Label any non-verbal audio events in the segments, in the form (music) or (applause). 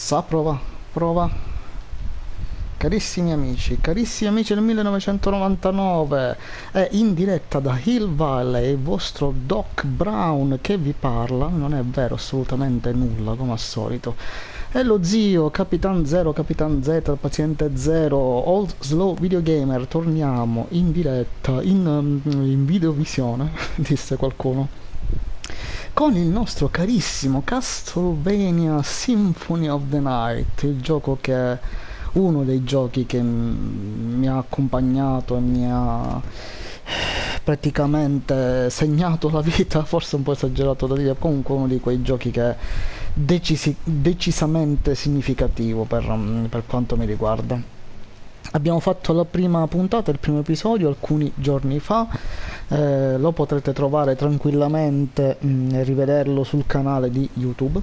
Passa, prova, prova. Carissimi amici, carissimi amici del 1999, è in diretta da Hill Valley il vostro Doc Brown che vi parla, non è vero assolutamente nulla come al solito. È lo zio, Capitan Zero, Capitan Z, Paziente Zero, Old Slow Videogamer, torniamo in diretta, in, in videovisione, (laughs) disse qualcuno con il nostro carissimo Castlevania Symphony of the Night, il gioco che è uno dei giochi che mi ha accompagnato e mi ha praticamente segnato la vita, (laughs) forse un po' esagerato da dire, comunque uno di quei giochi che è decisi- decisamente significativo per, per quanto mi riguarda. Abbiamo fatto la prima puntata, il primo episodio alcuni giorni fa, eh, lo potrete trovare tranquillamente e rivederlo sul canale di YouTube.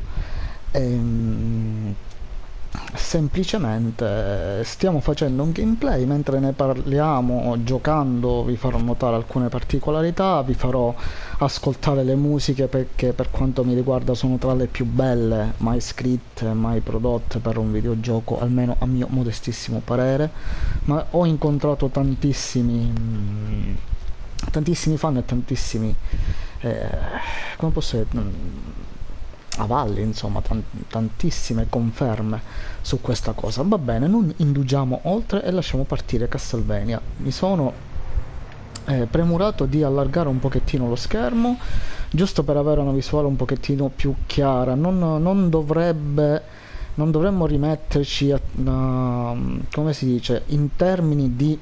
Ehm, semplicemente stiamo facendo un gameplay mentre ne parliamo giocando vi farò notare alcune particolarità vi farò ascoltare le musiche perché per quanto mi riguarda sono tra le più belle mai scritte mai prodotte per un videogioco almeno a mio modestissimo parere. Ma ho incontrato tantissimi mm, tantissimi fan e tantissimi eh, come posso dire avalli, insomma, tan- tantissime conferme su questa cosa. Va bene, non indugiamo oltre e lasciamo partire Castlevania. Mi sono eh, premurato di allargare un pochettino lo schermo, giusto per avere una visuale un pochettino più chiara. Non, non dovrebbe non dovremmo rimetterci a, a, come si dice in termini di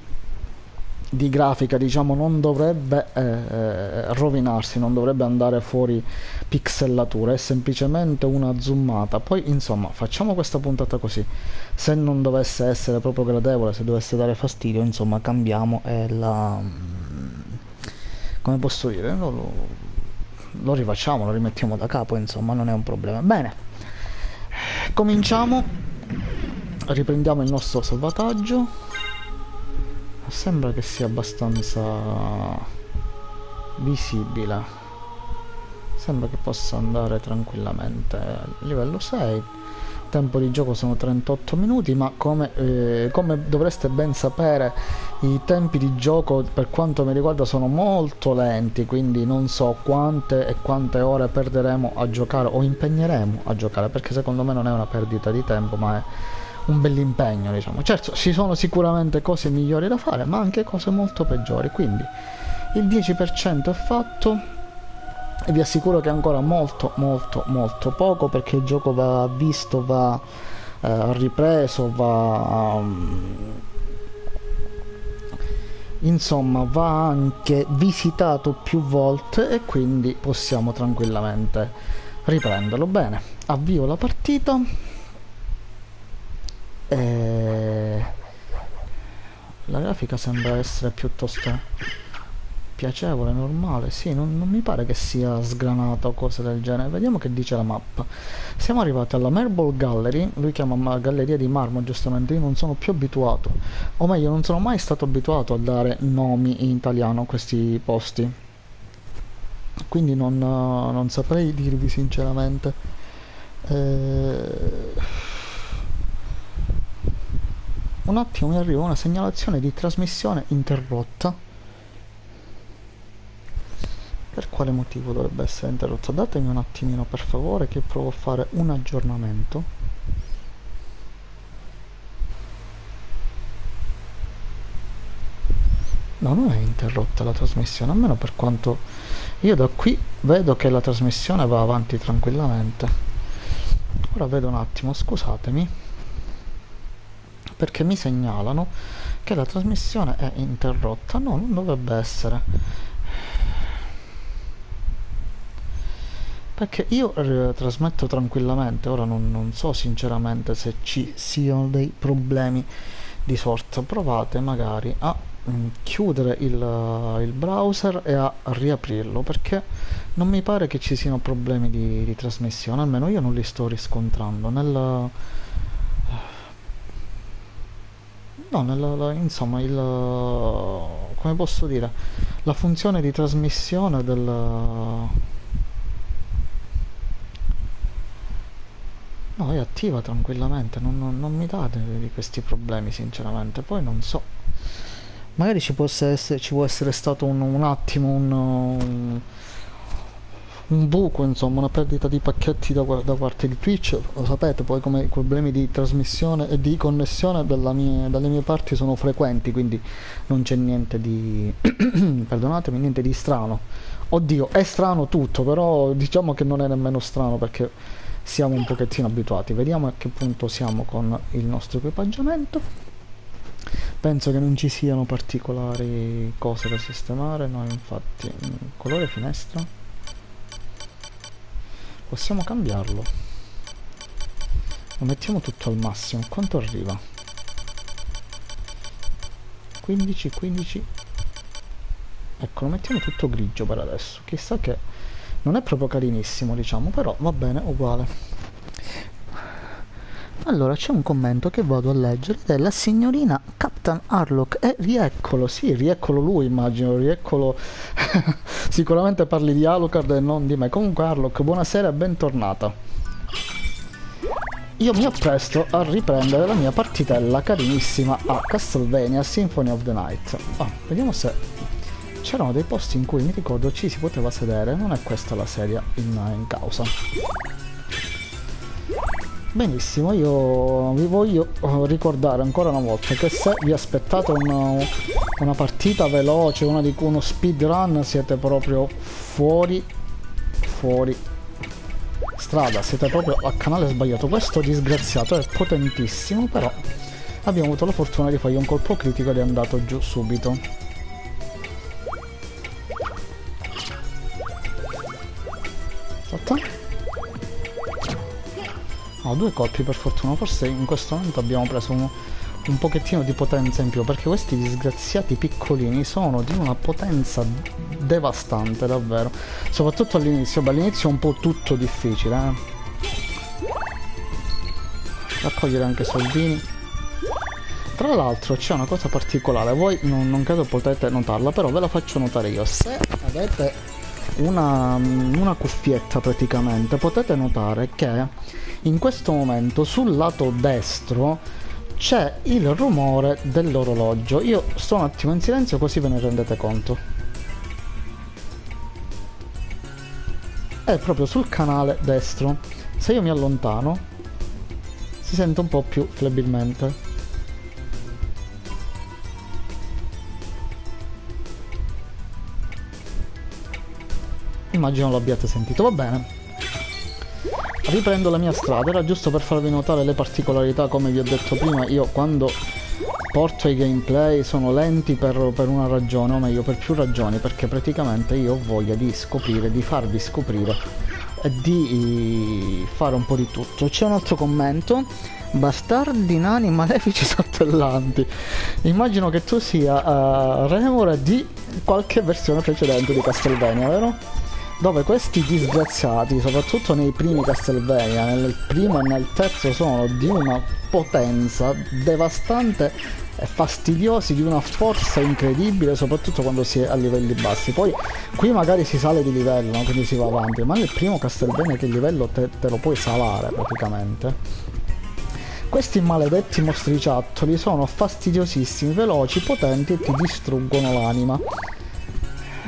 di grafica diciamo non dovrebbe eh, eh, rovinarsi non dovrebbe andare fuori pixellatura è semplicemente una zoomata. Poi insomma facciamo questa puntata così. Se non dovesse essere proprio gradevole se dovesse dare fastidio insomma cambiamo e la come posso dire? Lo, lo, lo rifacciamo lo rimettiamo da capo insomma non è un problema. Bene cominciamo. Riprendiamo il nostro salvataggio sembra che sia abbastanza visibile. Sembra che possa andare tranquillamente. Livello 6 tempo di gioco sono 38 minuti ma come, eh, come, dovreste ben sapere i tempi di gioco per quanto mi riguarda sono molto lenti quindi non so quante e quante ore perderemo a giocare o impegneremo a giocare perché secondo me non è una perdita di tempo ma è un bell'impegno, diciamo. Certo, ci sono sicuramente cose migliori da fare, ma anche cose molto peggiori, quindi il 10% è fatto. E vi assicuro che è ancora molto molto molto poco perché il gioco va visto, va eh, ripreso, va um, insomma va anche visitato più volte e quindi possiamo tranquillamente riprenderlo. Bene avvio la partita e la grafica sembra essere piuttosto piacevole, normale, sì, non, non, mi pare che sia sgranata o cose del genere. Vediamo che dice la mappa. Siamo arrivati alla Marble Gallery, lui chiama Galleria di Marmo, giustamente, io non sono più abituato, o meglio, non sono mai stato abituato a dare nomi in italiano a questi posti. Quindi non, non saprei dirvi sinceramente. Eh un attimo mi arriva una segnalazione di trasmissione interrotta. Per quale motivo dovrebbe essere interrotta? Datemi un attimino per favore che provo a fare un aggiornamento. No, non è interrotta la trasmissione, almeno per quanto io da qui vedo che la trasmissione va avanti tranquillamente. Ora vedo un attimo, scusatemi perché mi segnalano che la trasmissione è interrotta no non dovrebbe essere. Perché io eh, trasmetto tranquillamente ora non, non, so sinceramente se ci siano dei problemi di sorta provate magari a mm, chiudere il, il, browser e a riaprirlo perché non mi pare che ci siano problemi di, di trasmissione almeno io non li sto riscontrando. Nel no nella, insomma il come posso dire la funzione di trasmissione del No, è attiva tranquillamente, non, non, non mi date di questi problemi sinceramente, poi non so. Magari ci, essere, ci può essere stato un, un attimo un, un, un, buco, insomma, una perdita di pacchetti da, da, parte di Twitch. Lo sapete, poi come i problemi di trasmissione e di connessione mie, dalle mie parti sono frequenti, quindi non c'è niente di... (clears throat) perdonatemi, niente di strano. Oddio, è strano tutto, però diciamo che non è nemmeno strano perché siamo un pochettino abituati. Vediamo a che punto siamo con il nostro equipaggiamento penso che non ci siano particolari cose da sistemare no infatti mm, colore finestra possiamo cambiarlo. Lo mettiamo tutto al massimo. Quanto arriva? 15 15 ecco lo mettiamo tutto grigio per adesso. Chissà che non è proprio carinissimo diciamo però va bene uguale allora c'è un commento che vado a leggere ed è la signorina Captain Harlock e rieccolo, sì, rieccolo lui immagino, rieccolo (laughs) sicuramente parli di Alucard e non di me. Comunque Harlock, buonasera e bentornata. Io mi appresto a riprendere la mia partitella carinissima a Castlevania Symphony of the Night. Ah, vediamo se c'erano dei posti in cui mi ricordo ci si poteva sedere, non è questa la sedia in, in causa. Benissimo, io vi voglio eh, ricordare ancora una volta che se vi aspettate una, una partita veloce, una di uno speedrun, siete proprio fuori, fuori strada, siete proprio al canale sbagliato. Questo disgraziato è potentissimo, però abbiamo avuto la fortuna di fargli un colpo critico ed è andato giù subito. Aspetta. No, due colpi per fortuna. Forse in questo momento abbiamo preso un, un pochettino di potenza in più. Perché questi disgraziati piccolini sono di una potenza devastante, davvero. Soprattutto all'inizio. Beh, all'inizio è un po' tutto difficile, eh. Raccogliere anche soldini. Tra l'altro c'è una cosa particolare, voi non, non, credo potete notarla, però ve la faccio notare io. Se avete una, una cuffietta praticamente, potete notare che in questo momento sul lato destro c'è il rumore dell'orologio. Io sto un attimo in silenzio così ve ne rendete conto. È proprio sul canale destro. Se io mi allontano si sente un po' più flebilmente. Immagino l'abbiate sentito, va bene riprendo la mia strada era giusto per farvi notare le particolarità come vi ho detto prima io quando porto i gameplay sono lenti per, per, una ragione o meglio per più ragioni perché praticamente io ho voglia di scoprire di farvi scoprire e di fare un po' di tutto. C'è un altro commento. Bastardi nani malefici (laughs) saltellanti immagino che tu sia uh, remora di qualche versione precedente di Castlevania vero? Dove questi disgraziati, soprattutto nei primi Castlevania, nel primo e nel terzo, sono di una potenza devastante e fastidiosi di una forza incredibile, soprattutto quando si è a livelli bassi. Poi qui magari si sale di livello, no? quindi si va avanti, ma nel primo Castlevania che livello te, te lo puoi salare praticamente. Questi maledetti mostriciattoli sono fastidiosissimi, veloci, potenti e ti distruggono l'anima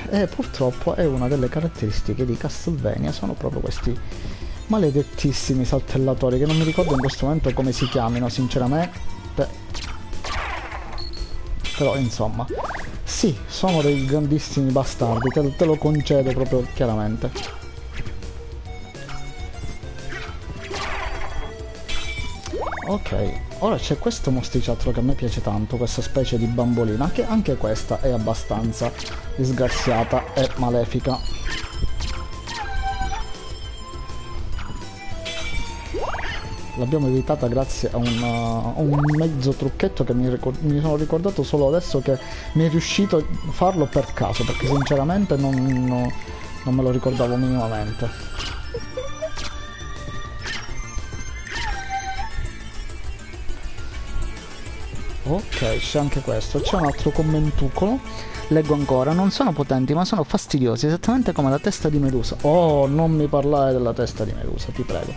e purtroppo è una delle caratteristiche di Castlevania sono proprio questi maledettissimi saltellatori che non mi ricordo in questo momento come si chiamino sinceramente. Però insomma. Sì sono dei grandissimi bastardi te, te lo concedo proprio chiaramente. Ok Ora c'è questo mostriciattolo che a me piace tanto, questa specie di bambolina, che anche questa è abbastanza disgraziata e malefica. L'abbiamo evitata grazie a, una, a, un mezzo trucchetto che mi, mi, sono ricordato solo adesso che mi è riuscito a farlo per caso, perché sinceramente non, no, non me lo ricordavo minimamente. Ok, c'è anche questo. C'è un altro commentucolo. Leggo ancora, non sono potenti ma sono fastidiosi, esattamente come la testa di Medusa. Oh, non mi parlare della testa di Medusa, ti prego.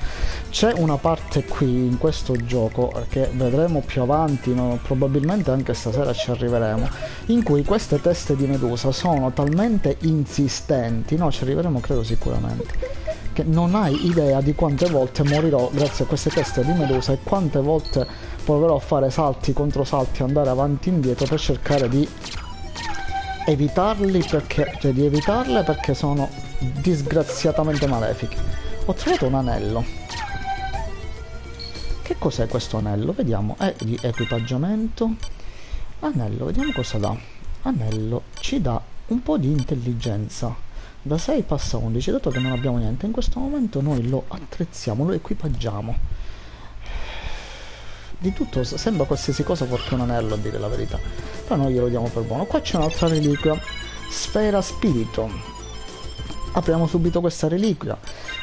C'è una parte qui in questo gioco che vedremo più avanti, no? probabilmente anche stasera ci arriveremo, in cui queste teste di Medusa sono talmente insistenti, no, ci arriveremo credo sicuramente, che non hai idea di quante volte morirò grazie a queste teste di Medusa e quante volte proverò a fare salti contro salti, andare avanti e indietro per cercare di evitarli perché, cioè di evitarle perché sono disgraziatamente malefiche. Ho trovato un anello. Che cos'è questo anello? Vediamo, è di equipaggiamento. Anello, vediamo cosa dà. Anello ci dà un po' di intelligenza. Da 6 passa 11, dato che non abbiamo niente, in questo momento noi lo attrezziamo, lo equipaggiamo di tutto sembra qualsiasi cosa fuorché un anello a dire la verità. Però noi glielo diamo per buono. Qua c'è un'altra reliquia sfera spirito. Apriamo subito questa reliquia.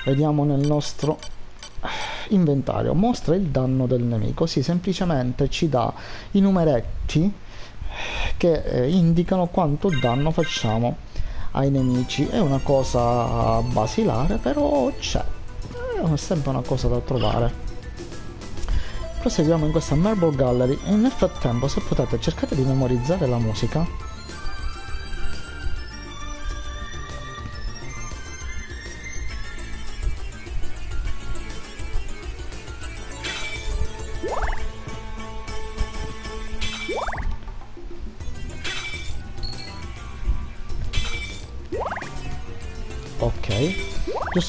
Vediamo nel nostro inventario. Mostra il danno del nemico. Sì semplicemente ci dà i numeretti che eh, indicano quanto danno facciamo ai nemici. È una cosa basilare però c'è. È sempre una cosa da trovare proseguiamo in questa Marble Gallery e nel frattempo se potete cercate di memorizzare la musica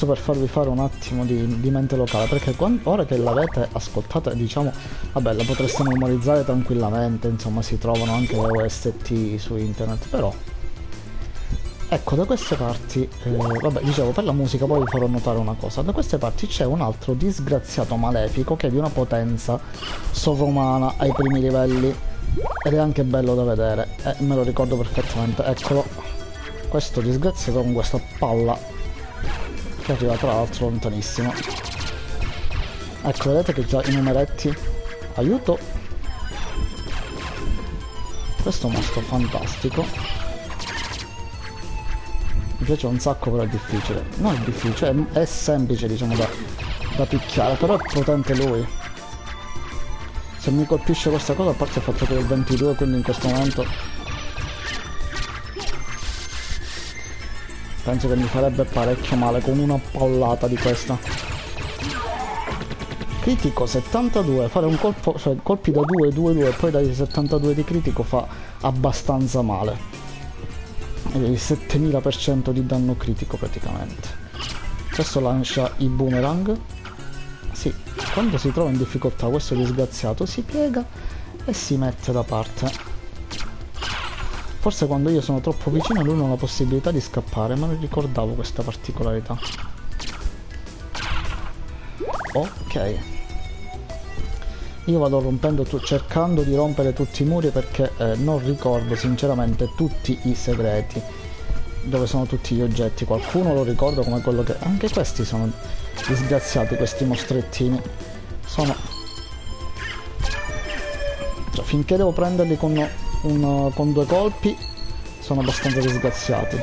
per farvi fare un attimo di, di mente locale perché quando, ora che l'avete ascoltata diciamo vabbè la potreste memorizzare tranquillamente insomma si trovano anche le OST su internet però ecco da queste parti eh, vabbè dicevo per la musica poi vi farò notare una cosa da queste parti c'è un altro disgraziato malefico che è di una potenza sovrumana ai primi livelli ed è anche bello da vedere eh, me lo ricordo perfettamente eccolo questo disgraziato con questa palla che arriva tra l'altro lontanissimo. Ecco vedete che già i numeretti. Aiuto! Questo mostro fantastico. Mi piace un sacco però è difficile. Non è difficile è, semplice diciamo da, da picchiare però è potente lui. Se mi colpisce questa cosa a parte il fatto che il 22 quindi in questo momento penso che mi farebbe parecchio male con una pallata di questa. Critico 72 fare un colpo cioè colpi da 2 2 2 e poi dai 72 di critico fa abbastanza male. Il 7000% di danno critico praticamente. Questo lancia i boomerang. Sì, quando si trova in difficoltà questo disgraziato si piega e si mette da parte Forse quando io sono troppo vicino lui non ha la possibilità di scappare, ma non ricordavo questa particolarità. Ok. Io vado rompendo, cercando di rompere tutti i muri perché eh, non ricordo sinceramente tutti i segreti. Dove sono tutti gli oggetti. Qualcuno lo ricordo come quello che... Anche questi sono disgraziati, questi mostrettini. Sono... Cioè, finché devo prenderli con un, con due colpi. Sono abbastanza disgraziati.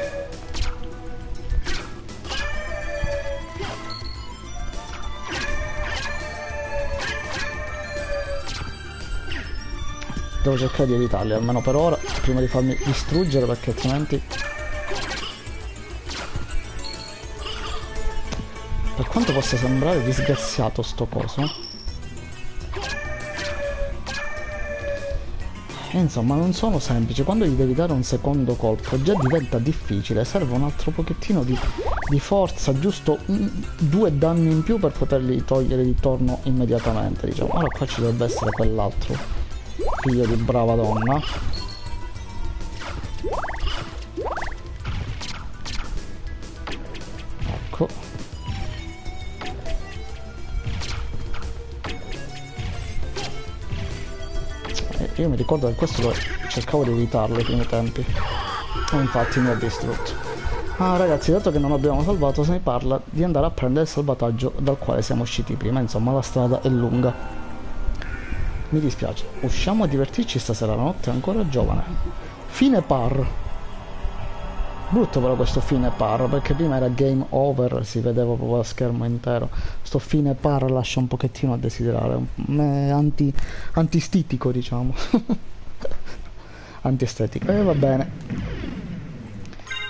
Devo cercare di evitarli almeno per ora prima di farmi distruggere perché altrimenti per quanto possa sembrare disgraziato sto coso insomma non sono semplici quando gli devi dare un secondo colpo già diventa difficile. Serve un altro pochettino di, di forza giusto un, due danni in più per poterli togliere di torno immediatamente diciamo. Ora qua ci dovrebbe essere quell'altro figlio di brava donna io mi ricordo che questo lo cercavo di evitarlo ai primi tempi. E infatti mi ha distrutto. Ah ragazzi dato che non abbiamo salvato se ne parla di andare a prendere il salvataggio dal quale siamo usciti prima. Insomma la strada è lunga. Mi dispiace. Usciamo a divertirci stasera la notte è ancora giovane. Fine par Brutto però questo fine par, perché prima era game over, si vedeva proprio lo schermo intero. Sto fine par lascia un pochettino a desiderare, è anti, antistitico diciamo. (laughs) Antiestetico. E eh, va bene.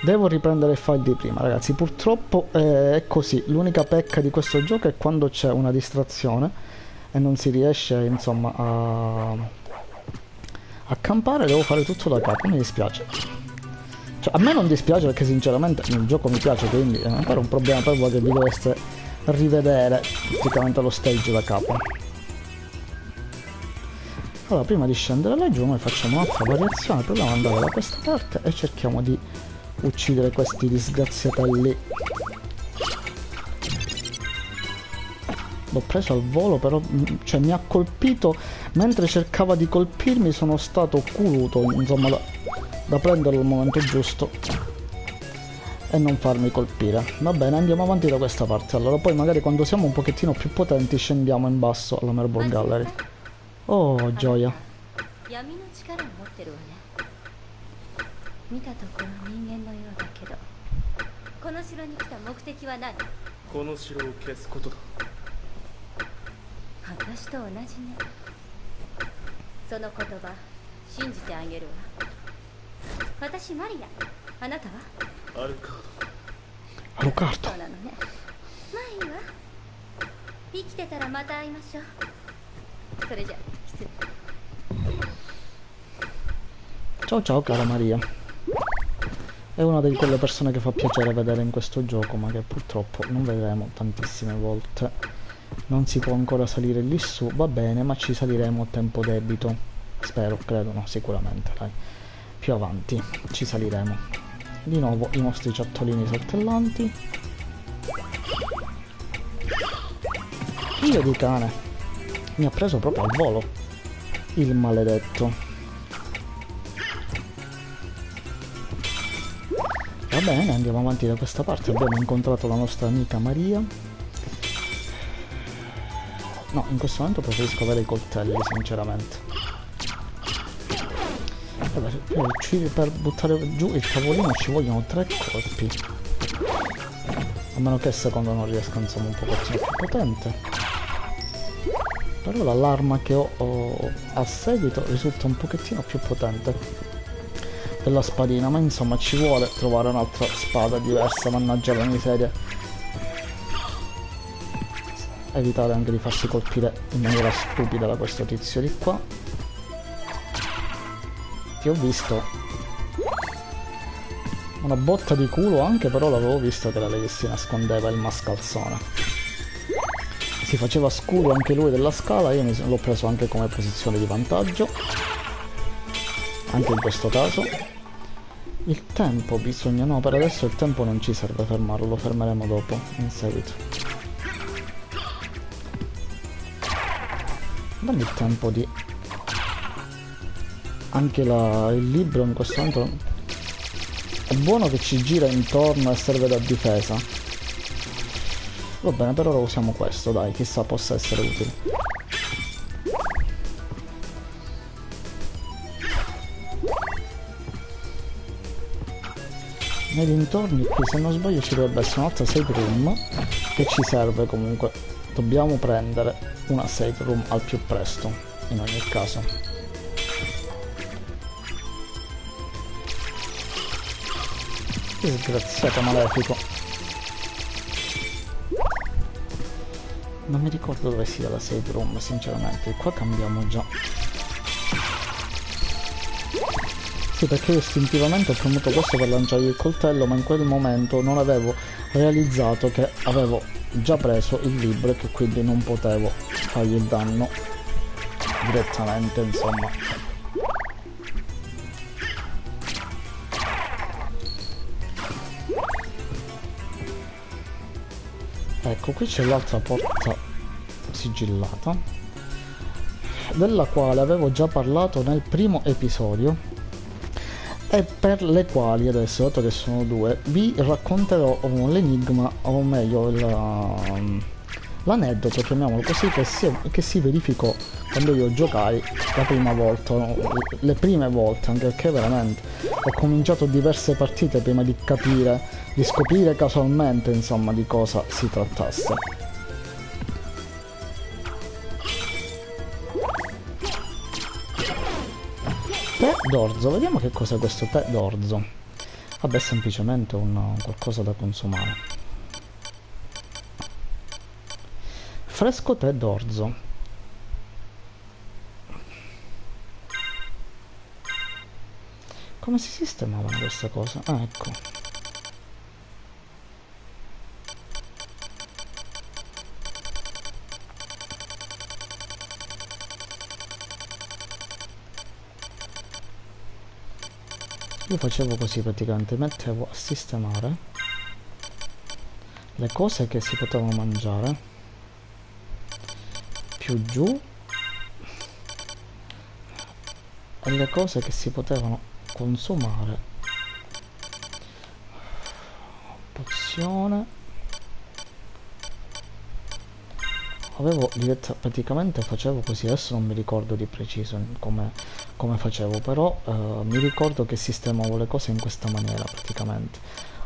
Devo riprendere il file di prima, ragazzi. Purtroppo eh, è così. L'unica pecca di questo gioco è quando c'è una distrazione e non si riesce, insomma, a, a campare. Devo fare tutto da capo. Mi dispiace. Cioè, a me non dispiace perché sinceramente il gioco mi piace, quindi è ancora un problema per voi che vi doveste rivedere praticamente lo stage da capo. Allora, prima di scendere laggiù noi facciamo un'altra variazione, proviamo ad andare da questa parte e cerchiamo di uccidere questi disgraziatelli. L'ho preso al volo, però cioè, mi ha colpito mentre cercava di colpirmi, sono stato culuto, insomma, da prendere al momento giusto e non farmi colpire va bene andiamo avanti da questa parte allora poi magari quando siamo un pochettino più potenti scendiamo in basso alla Marble Gallery oh gioia 見たところ人間のようだけどこの城に来た目的は何この城を消すことだ私と同じねその言葉信じてあげるわ 私マリアあなたはアルカードアルカードそうなのねまあいいわ生きてたらまた会いましょうそれじゃ失礼 Ciao ciao cara Maria È una di quelle persone che fa piacere vedere in questo gioco ma che purtroppo non vedremo tantissime volte Non si può ancora salire lì su, va bene ma ci saliremo a tempo debito Spero, credo, no, sicuramente dai più avanti ci saliremo. Di nuovo i nostri ciottolini saltellanti figlio di cane mi ha preso proprio al volo il maledetto. Va bene andiamo avanti da questa parte abbiamo incontrato la nostra amica Maria. No in questo momento preferisco avere i coltelli sinceramente per, per buttare giù il tavolino ci vogliono tre colpi a meno che il secondo non riesca insomma un pochettino più potente. Però l'arma che ho, ho a seguito risulta un pochettino più potente della spadina ma insomma ci vuole trovare un'altra spada diversa mannaggia la miseria. Evitare anche di farsi colpire in maniera stupida da questo tizio di qua che ho visto. Una botta di culo anche però l'avevo visto che lei che si nascondeva il mascalzone. Si faceva scuro anche lui della scala io l'ho preso anche come posizione di vantaggio. Anche in questo caso. Il tempo bisogna no per adesso il tempo non ci serve fermarlo lo fermeremo dopo in seguito. Dammi il tempo di anche la, il libro in questo momento è buono che ci gira intorno e serve da difesa. Va bene per ora usiamo questo dai chissà possa essere utile. Nei dintorni qui se non sbaglio ci dovrebbe essere un'altra save room che ci serve comunque. Dobbiamo prendere una save room al più presto in ogni caso Disgraziato malefico. Non mi ricordo dove sia la save room, sinceramente. Qua cambiamo già. Sì, perché io istintivamente ho premuto questo per lanciare il coltello, ma in quel momento non avevo realizzato che avevo già preso il libro e che quindi non potevo fargli il danno direttamente, insomma. Ecco qui c'è l'altra porta sigillata della quale avevo già parlato nel primo episodio e per le quali adesso, dato che sono due, vi racconterò l'enigma, o meglio la, l'aneddoto, chiamiamolo così, che si, che si, verificò quando io giocai la prima volta, no? le prime volte, anche perché veramente ho cominciato diverse partite prima di capire, di scoprire casualmente insomma di cosa si trattasse. Tè d'orzo, vediamo che cos'è questo tè d'orzo. Vabbè, semplicemente un, qualcosa da consumare. Fresco tè d'orzo. Come si sistemavano queste cose? Ah, ecco. io facevo così praticamente mettevo a sistemare le cose che si potevano mangiare più giù le cose che si potevano consumare. Pozione. Avevo diretta praticamente facevo così adesso non mi ricordo di preciso come, come facevo però eh, mi ricordo che sistemavo le cose in questa maniera praticamente.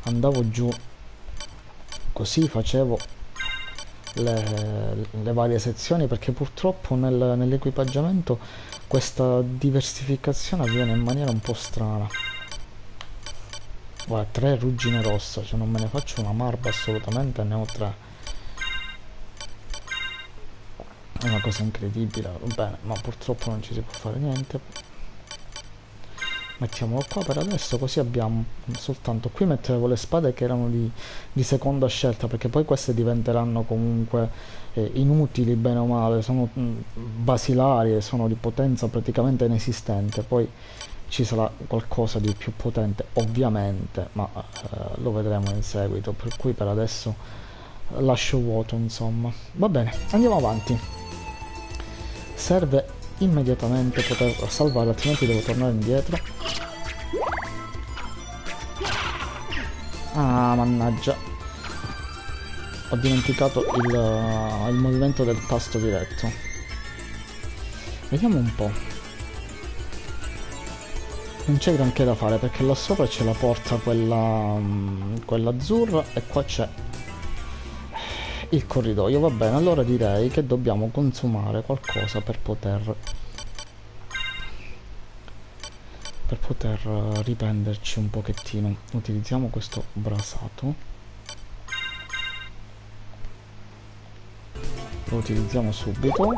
Andavo giù così facevo le, le varie sezioni perché purtroppo nel, nell'equipaggiamento questa diversificazione avviene in maniera un po' strana. Guarda tre ruggine rossa cioè non me ne faccio una marba assolutamente ne ho tre. È una cosa incredibile. Bene ma purtroppo non ci si può fare niente mettiamolo qua per adesso così abbiamo soltanto qui mettevo le spade che erano di, di seconda scelta perché poi queste diventeranno comunque eh, inutili bene o male sono mh, mm, basilari sono di potenza praticamente inesistente. Poi ci sarà qualcosa di più potente ovviamente ma eh, lo vedremo in seguito. Per cui per adesso lascio vuoto insomma. Va bene andiamo avanti. Serve immediatamente poter salvare altrimenti devo tornare indietro. Ah mannaggia. Ho dimenticato il, il movimento del tasto diretto. Vediamo un po' non c'è granché da fare perché là sopra c'è la porta quella, um, quella azzurra e qua c'è il corridoio va bene allora direi che dobbiamo consumare qualcosa per poter per poter eh, riprenderci un pochettino. Utilizziamo questo brasato. Lo utilizziamo subito.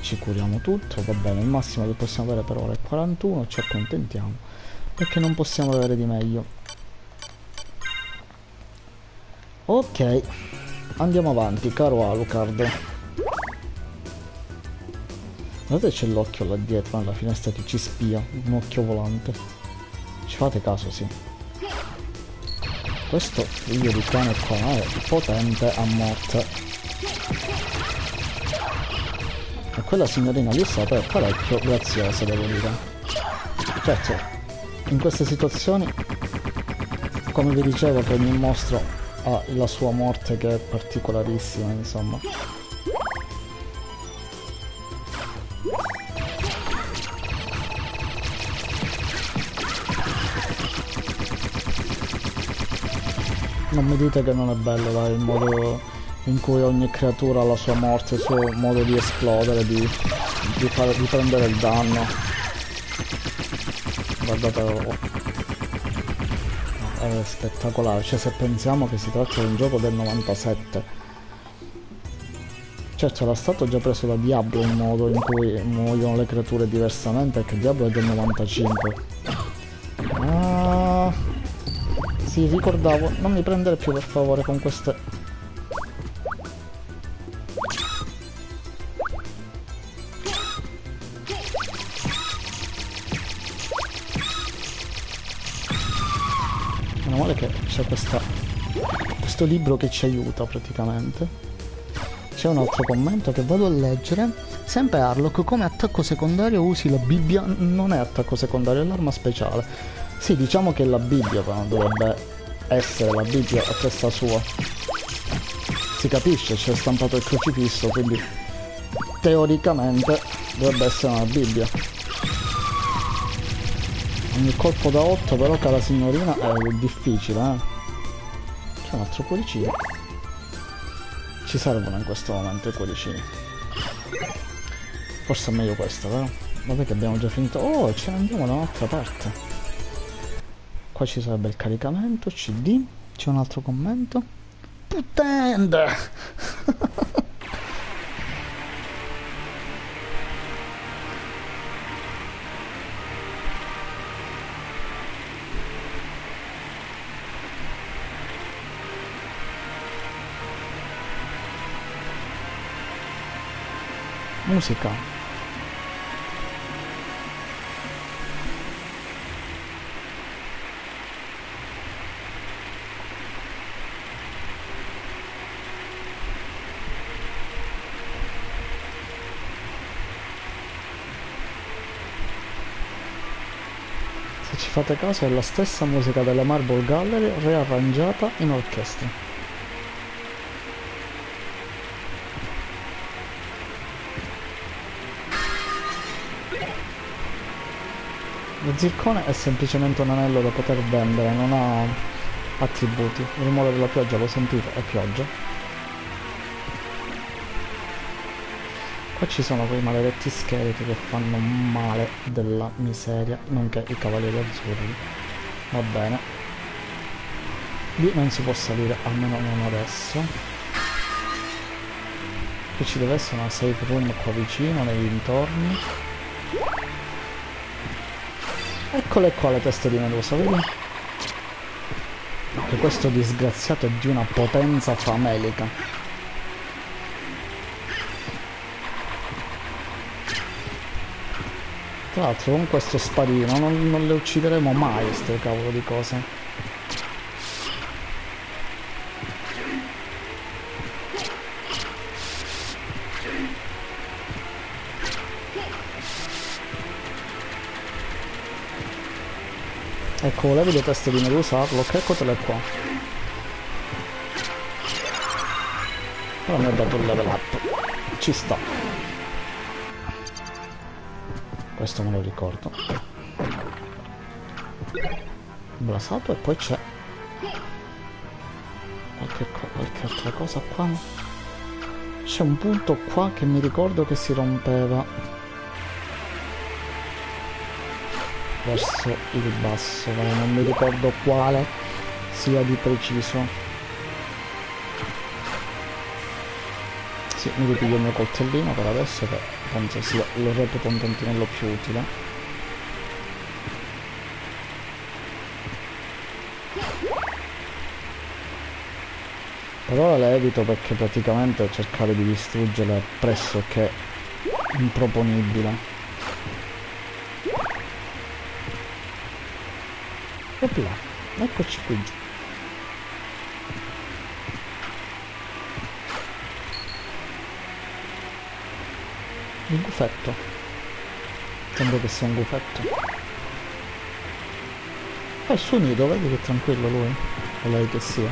Ci curiamo tutto va bene il massimo che possiamo avere per ora è 41 ci accontentiamo. Perché non possiamo avere di meglio. Ok Andiamo avanti, caro Alucard. Guardate c'è l'occhio là dietro, alla finestra che ci spia, un occhio volante. Ci fate caso, sì. Questo figlio di cane qua è potente a morte. E quella signorina lì è stata parecchio graziosa, devo dire. Certo, in queste situazioni, come vi dicevo che ogni mostro ha la sua morte che è particolarissima, insomma. Non mi dite che non è bello dai, il modo in cui ogni creatura ha la sua morte, il suo modo di esplodere, di, di, fare, di prendere il danno. Guardate è spettacolare, cioè se pensiamo che si tratta di un gioco del 97 certo era stato già preso da Diablo un modo in cui muoiono le creature diversamente perché Diablo è del 95 ah, sì ricordavo. Non mi prendere più per favore con queste c'è questo libro che ci aiuta praticamente. C'è un altro commento che vado a leggere. Sempre Harlock, come attacco secondario usi la Bibbia? Non è attacco secondario, è l'arma speciale. Sì, diciamo che la Bibbia però dovrebbe essere la Bibbia a testa sua. si capisce, c'è stampato il crocifisso, quindi teoricamente dovrebbe essere una Bibbia. Ogni colpo da 8 però cara signorina è difficile, eh. C'è un altro cuoricino. Ci servono in questo momento i cuoricini. Forse è meglio questo, vero? Vabbè che abbiamo già finito. Oh, ce ne andiamo da un'altra parte. Qua ci sarebbe il caricamento, CD. C'è un altro commento. Puttende! (laughs) musica. Se ci fate caso è la stessa musica della Marble Gallery rearrangiata in orchestra zircone è semplicemente un anello da poter vendere, non ha attributi. Il rumore della pioggia, lo sentite, è pioggia. Qua ci sono quei maledetti scheletri che fanno male della miseria, nonché i cavalieri azzurri. Va bene. Lì non si può salire, almeno non adesso. Qui ci deve essere una safe room qua vicino, nei dintorni. Eccole qua le teste di Medusa, vedi? Che questo disgraziato è di una potenza famelica. Tra l'altro con questo spadino non, non le uccideremo mai queste cavolo di cose. Volevi le teste di medusa? Ok, eccotele qua. Però mi ha dato il level up. Ci sta. Questo me lo ricordo. Blasato e poi c'è qualche, qualche altra cosa qua. C'è un punto qua che mi ricordo che si rompeva. Verso il basso ma non mi ricordo quale sia di preciso. Sì, mi ripiglio il mio coltellino per adesso che penso sia lo reputo un tantinello più utile. Però le evito perché praticamente cercare di distruggerle è pressoché improponibile Opla, eccoci qui giù. Il gufetto. Sembra che sia un gufetto. Fa il suo nido, vedi che tranquillo lui. O lei che sia.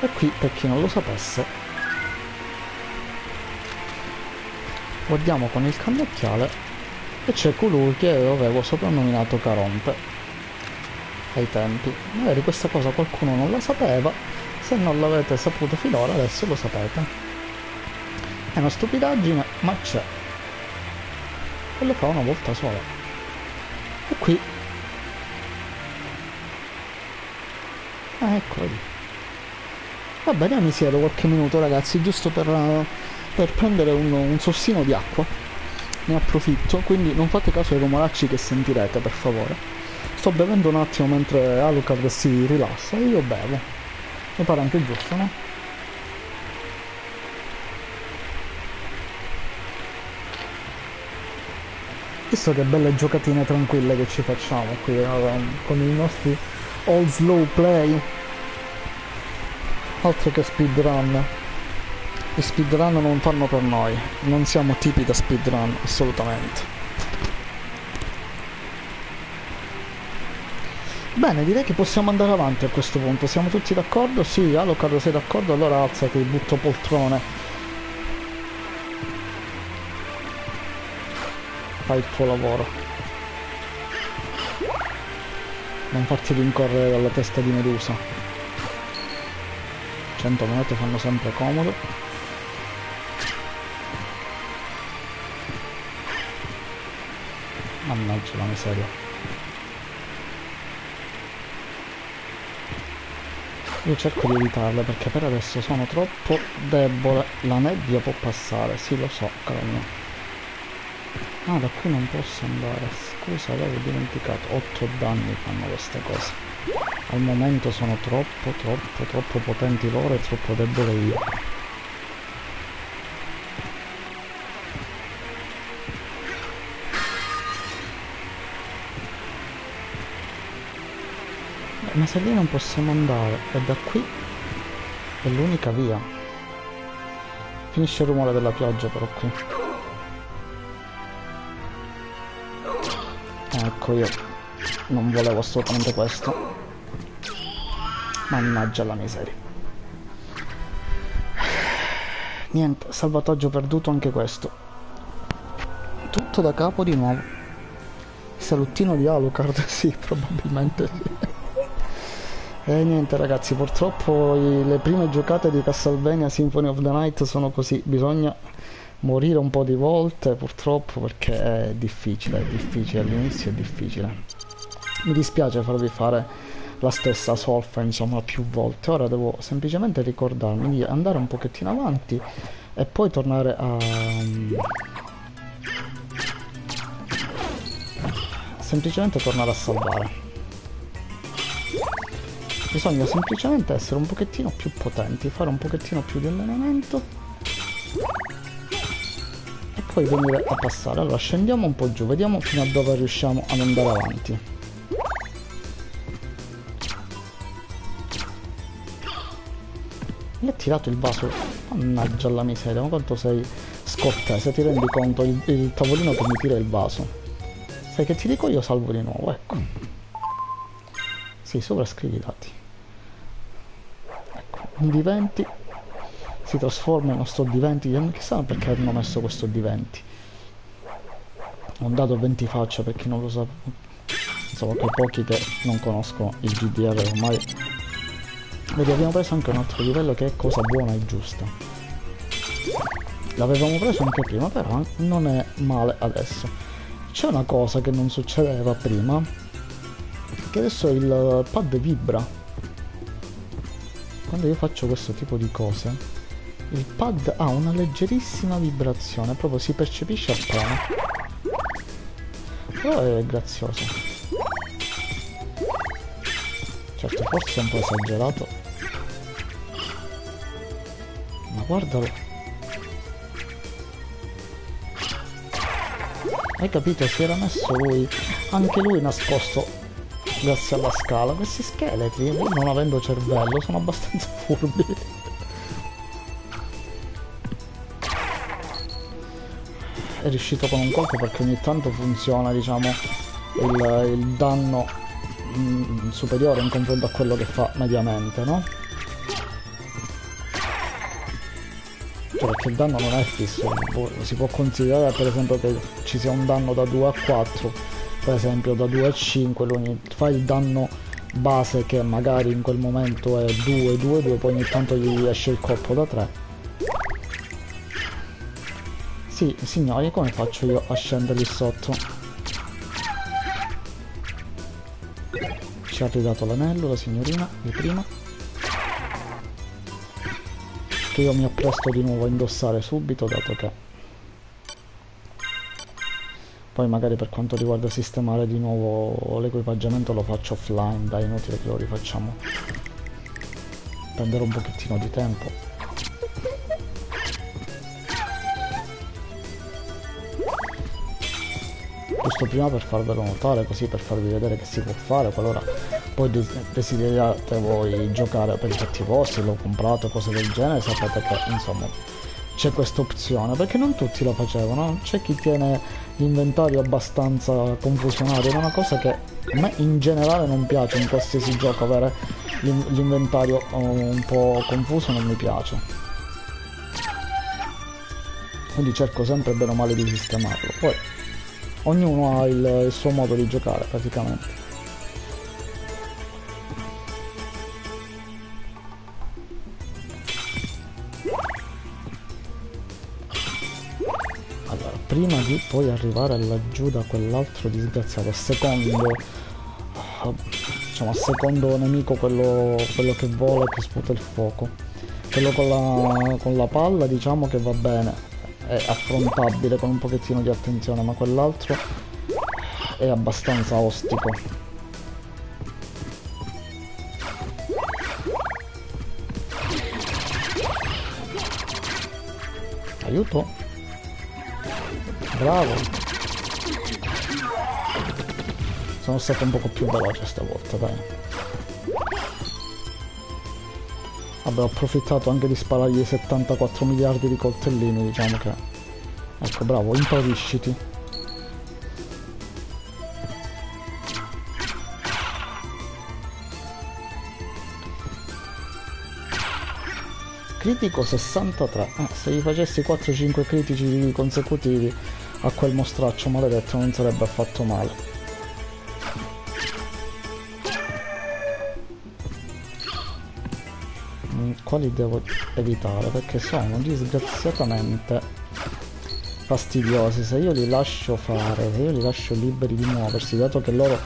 E qui, per chi non lo sapesse, guardiamo con il cannocchiale e c'è colui che avevo soprannominato Caronte ai tempi. Magari questa cosa qualcuno non la sapeva, se non l'avete saputo finora adesso lo sapete. È una stupidaggine, ma c'è. E lo fa una volta sola. E qui... Ah, ecco, vedi. Va bene, mi siedo qualche minuto ragazzi, giusto per, per prendere un, un sorsino di acqua ne approfitto, quindi non fate caso ai rumoracci che sentirete, per favore. Sto bevendo un attimo mentre Alucard si rilassa e io bevo. Mi pare anche giusto, no? Visto che belle giocatine tranquille che ci facciamo qui um, con i nostri all slow play. Altro che speedrun. I speedrun non fanno per noi, non siamo tipi da speedrun, assolutamente. Bene, direi che possiamo andare avanti a questo punto. Siamo tutti d'accordo? Sì, Alucard sei d'accordo? Allora alzati, butto poltrone. Fai il tuo lavoro. Non farti rincorrere dalla testa di Medusa. 100 monete fanno sempre comodo. Mannaggia la miseria. Io cerco di evitarle perché per adesso sono troppo debole. La nebbia può passare, sì lo so, caro mio. Ah, da qui non posso andare. Scusa, avevo dimenticato. 8 danni fanno queste cose. Al momento sono troppo, troppo, troppo potenti loro e troppo debole io. Ma se lì non possiamo andare e da qui. È l'unica via. Finisce il rumore della pioggia però qui. Ecco io non volevo assolutamente questo. Mannaggia la miseria. Niente salvataggio perduto anche questo. Tutto da capo di nuovo. Salottino di Alucard (laughs) sì probabilmente. sì e niente ragazzi, purtroppo i, le prime giocate di Castlevania Symphony of the Night sono così, bisogna morire un po' di volte purtroppo perché è difficile, è difficile, all'inizio è difficile. Mi dispiace farvi fare la stessa solfa insomma più volte, ora devo semplicemente ricordarmi di andare un pochettino avanti e poi tornare a... semplicemente tornare a salvare bisogna semplicemente essere un pochettino più potenti fare un pochettino più di allenamento e poi venire a passare. Allora scendiamo un po' giù vediamo fino a dove riusciamo ad andare avanti. Mi ha tirato il vaso. Mannaggia la miseria ma quanto sei scortese? Ti rendi conto? Il, il tavolino che mi tira il vaso. Sai che ti dico? Io salvo di nuovo ecco. Sì, sovrascrivi i dati un D20 si trasforma in uno sto D20 chissà perché hanno messo questo D20 un dato 20 faccia per chi non lo sa. Insomma quei pochi che non conoscono il GDR ormai. Vedi abbiamo preso anche un altro livello che è cosa buona e giusta. L'avevamo preso anche prima però non è male adesso. C'è una cosa che non succedeva prima che adesso il pad vibra quando io faccio questo tipo di cose il pad ha una leggerissima vibrazione proprio si percepisce appena però è grazioso. Certo forse è un po' esagerato. Ma guardalo. Hai capito? Si era messo lui anche lui nascosto grazie alla scala. Questi scheletri, non avendo cervello, sono abbastanza (laughs) furbi. È riuscito con un colpo perché ogni tanto funziona, diciamo, il, il danno mm, superiore in confronto a quello che fa mediamente, no? Cioè perché il danno non è fisso, si può considerare per esempio che ci sia un danno da 2 a 4 per esempio da 2 a 5 fai il danno base che magari in quel momento è 2 2 2 poi ogni tanto gli esce il colpo da 3 sì signori come faccio io a scendere lì sotto? Ci ha ridato l'anello la signorina di prima che io mi appresto di nuovo a indossare subito dato che poi magari per quanto riguarda sistemare di nuovo l'equipaggiamento lo faccio offline dai inutile che lo rifacciamo. Prenderò un pochettino di tempo. Giusto prima per farvelo notare così per farvi vedere che si può fare qualora poi desideriate voi giocare per i fatti vostri l'ho comprato cose del genere sapete che insomma c'è questa opzione perché non tutti lo facevano c'è chi tiene l'inventario abbastanza confusionario, è una cosa che a me in generale non piace in qualsiasi gioco avere l'inventario un po' confuso, non mi piace. Quindi cerco sempre bene o male di sistemarlo. Poi ognuno ha il, il suo modo di giocare praticamente. Prima di poi arrivare laggiù da quell'altro disgraziato, secondo diciamo secondo nemico quello, quello che vola che sputa il fuoco. Quello con la, con la palla diciamo che va bene è affrontabile con un pochettino di attenzione ma quell'altro è abbastanza ostico. Aiuto Bravo. Sono stato un poco più veloce stavolta, dai. Vabbè, ho approfittato anche di sparargli 74 miliardi di coltellini, diciamo che... Ecco, bravo, impavisciti. Critico 63. Eh, se gli facessi 4-5 critici consecutivi a quel mostraccio maledetto non sarebbe affatto male. Mm, quali devo evitare? Perché sono disgraziatamente fastidiosi. Se io li lascio fare, se io li lascio liberi di muoversi, dato che loro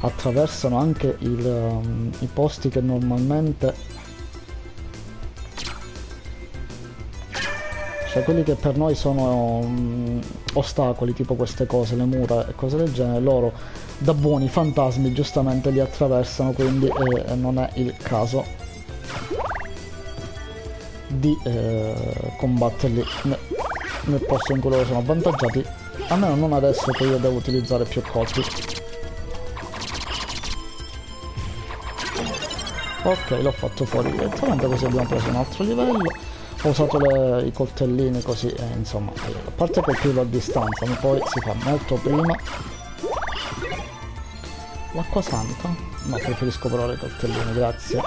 attraversano anche il, um, i posti che normalmente Cioè quelli che per noi sono um, ostacoli, tipo queste cose, le mura e cose del genere, loro da buoni fantasmi giustamente li attraversano, quindi eh, non è il caso di eh, combatterli. Nel posto in cui loro sono avvantaggiati, almeno non adesso che io devo utilizzare più colpi. Ok, l'ho fatto fuori. Direttamente, così abbiamo preso un altro livello ho usato le, i coltellini così eh, insomma a parte colpirlo a distanza ma poi si fa molto prima. L'acqua santa? No preferisco però le coltelline grazie.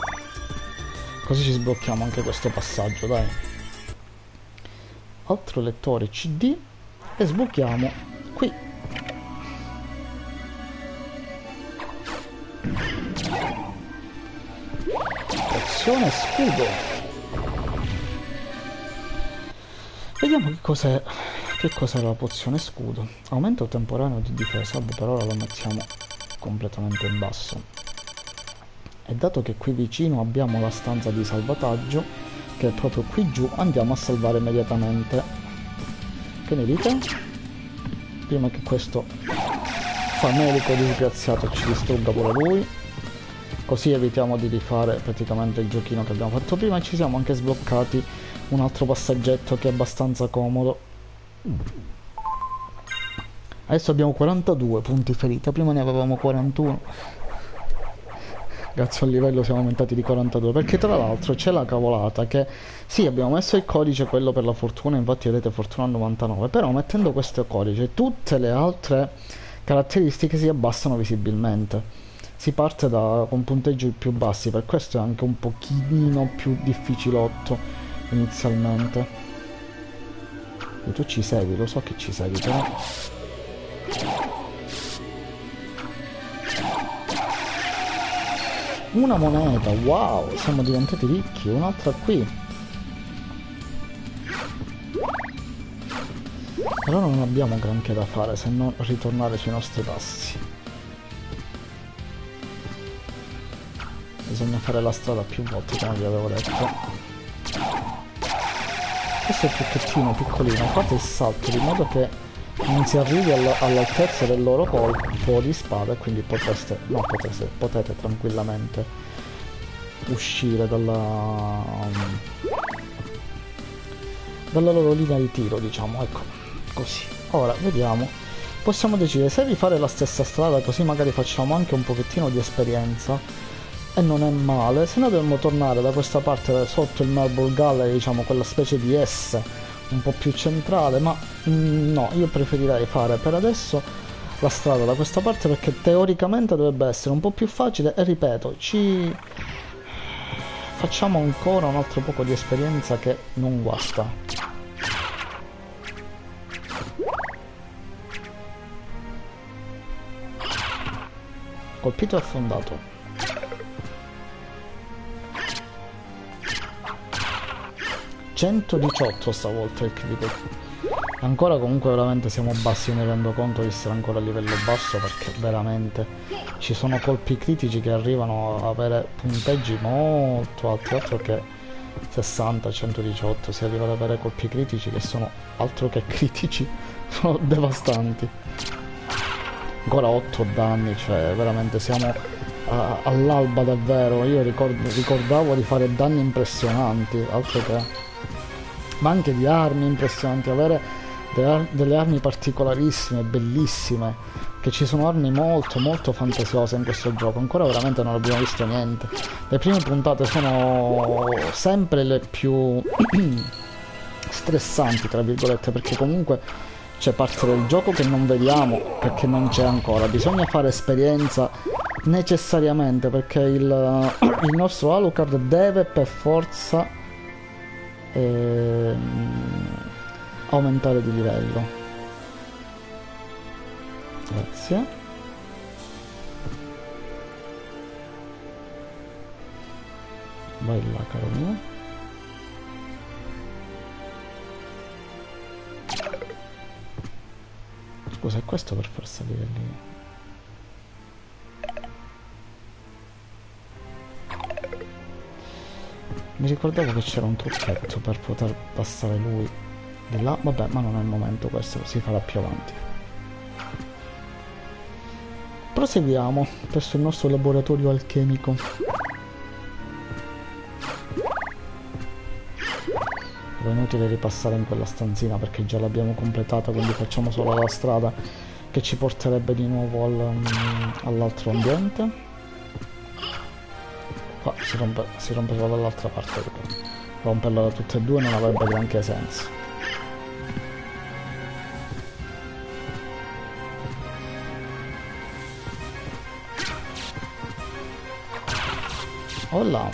Così ci sblocchiamo anche questo passaggio dai. Altro lettore cd e sblocchiamo qui. Opzione scudo Vediamo che cos'è che cos'è la pozione scudo. Aumento temporaneo di difesa, per ora lo mettiamo completamente in basso. E dato che qui vicino abbiamo la stanza di salvataggio, che è proprio qui giù, andiamo a salvare immediatamente. Che ne dite? Prima che questo famelico disgraziato ci distrugga pure lui. Così evitiamo di rifare praticamente il giochino che abbiamo fatto prima e ci siamo anche sbloccati un altro passaggetto che è abbastanza comodo. Adesso abbiamo 42 punti ferita prima ne avevamo 41 grazie al livello siamo aumentati di 42 perché tra l'altro c'è la cavolata che sì abbiamo messo il codice quello per la fortuna infatti vedete fortuna 99 però mettendo questo codice tutte le altre caratteristiche si abbassano visibilmente. Si parte da con punteggi più bassi per questo è anche un pochino più difficilotto inizialmente. E tu ci segui lo so che ci segui però una moneta wow siamo diventati ricchi un'altra qui. Però non abbiamo granché da fare se non ritornare sui nostri passi. Bisogna fare la strada più volte come vi avevo detto questo è il picchettino piccolino. Fate il salto di modo che non si arrivi all'altezza del loro colpo di spada e quindi potreste, no, potreste, potete tranquillamente uscire dalla dalla loro linea di tiro diciamo ecco così. Ora vediamo. Possiamo decidere se rifare la stessa strada così magari facciamo anche un pochettino di esperienza e non è male se no dobbiamo tornare da questa parte sotto il Marble Gallery diciamo quella specie di S un po' più centrale, ma mm, no, io preferirei fare per adesso la strada da questa parte perché teoricamente dovrebbe essere un po' più facile e ripeto, ci facciamo ancora un altro poco di esperienza che non guasta. Colpito e affondato. 118 stavolta il critico ancora comunque veramente siamo bassi mi rendo conto di essere ancora a livello basso perché veramente ci sono colpi critici che arrivano a avere punteggi molto alti altro che 60 118 si arriva ad avere colpi critici che sono altro che (laughs) critici sono devastanti. Ancora 8 danni cioè veramente siamo all'alba davvero. Io ricord ricordavo di fare danni impressionanti altro che ma anche di armi impressionanti, avere delle, armi particolarissime, bellissime, che ci sono armi molto molto fantasiose in questo gioco, ancora veramente non abbiamo visto niente. Le prime puntate sono sempre le più (clears throat) stressanti, tra virgolette, perché comunque c'è parte del gioco che non vediamo perché non c'è ancora, bisogna fare esperienza necessariamente perché il, (clears throat) il nostro Alucard deve per forza ehm, aumentare di livello. Grazie. Vai là caro mio scusa è questo per far salire lì Mi ricordavo che c'era un trucchetto per poter passare lui di là. Vabbè, ma non è il momento questo, si farà più avanti. Proseguiamo presso il nostro laboratorio alchemico. È inutile ripassare in quella stanzina perché già l'abbiamo completata, quindi facciamo solo la strada che ci porterebbe di nuovo al, all'altro ambiente. Qua si rompe, si rompe dall'altra parte. Romperla da tutte e due non avrebbe granché senso. Oh là.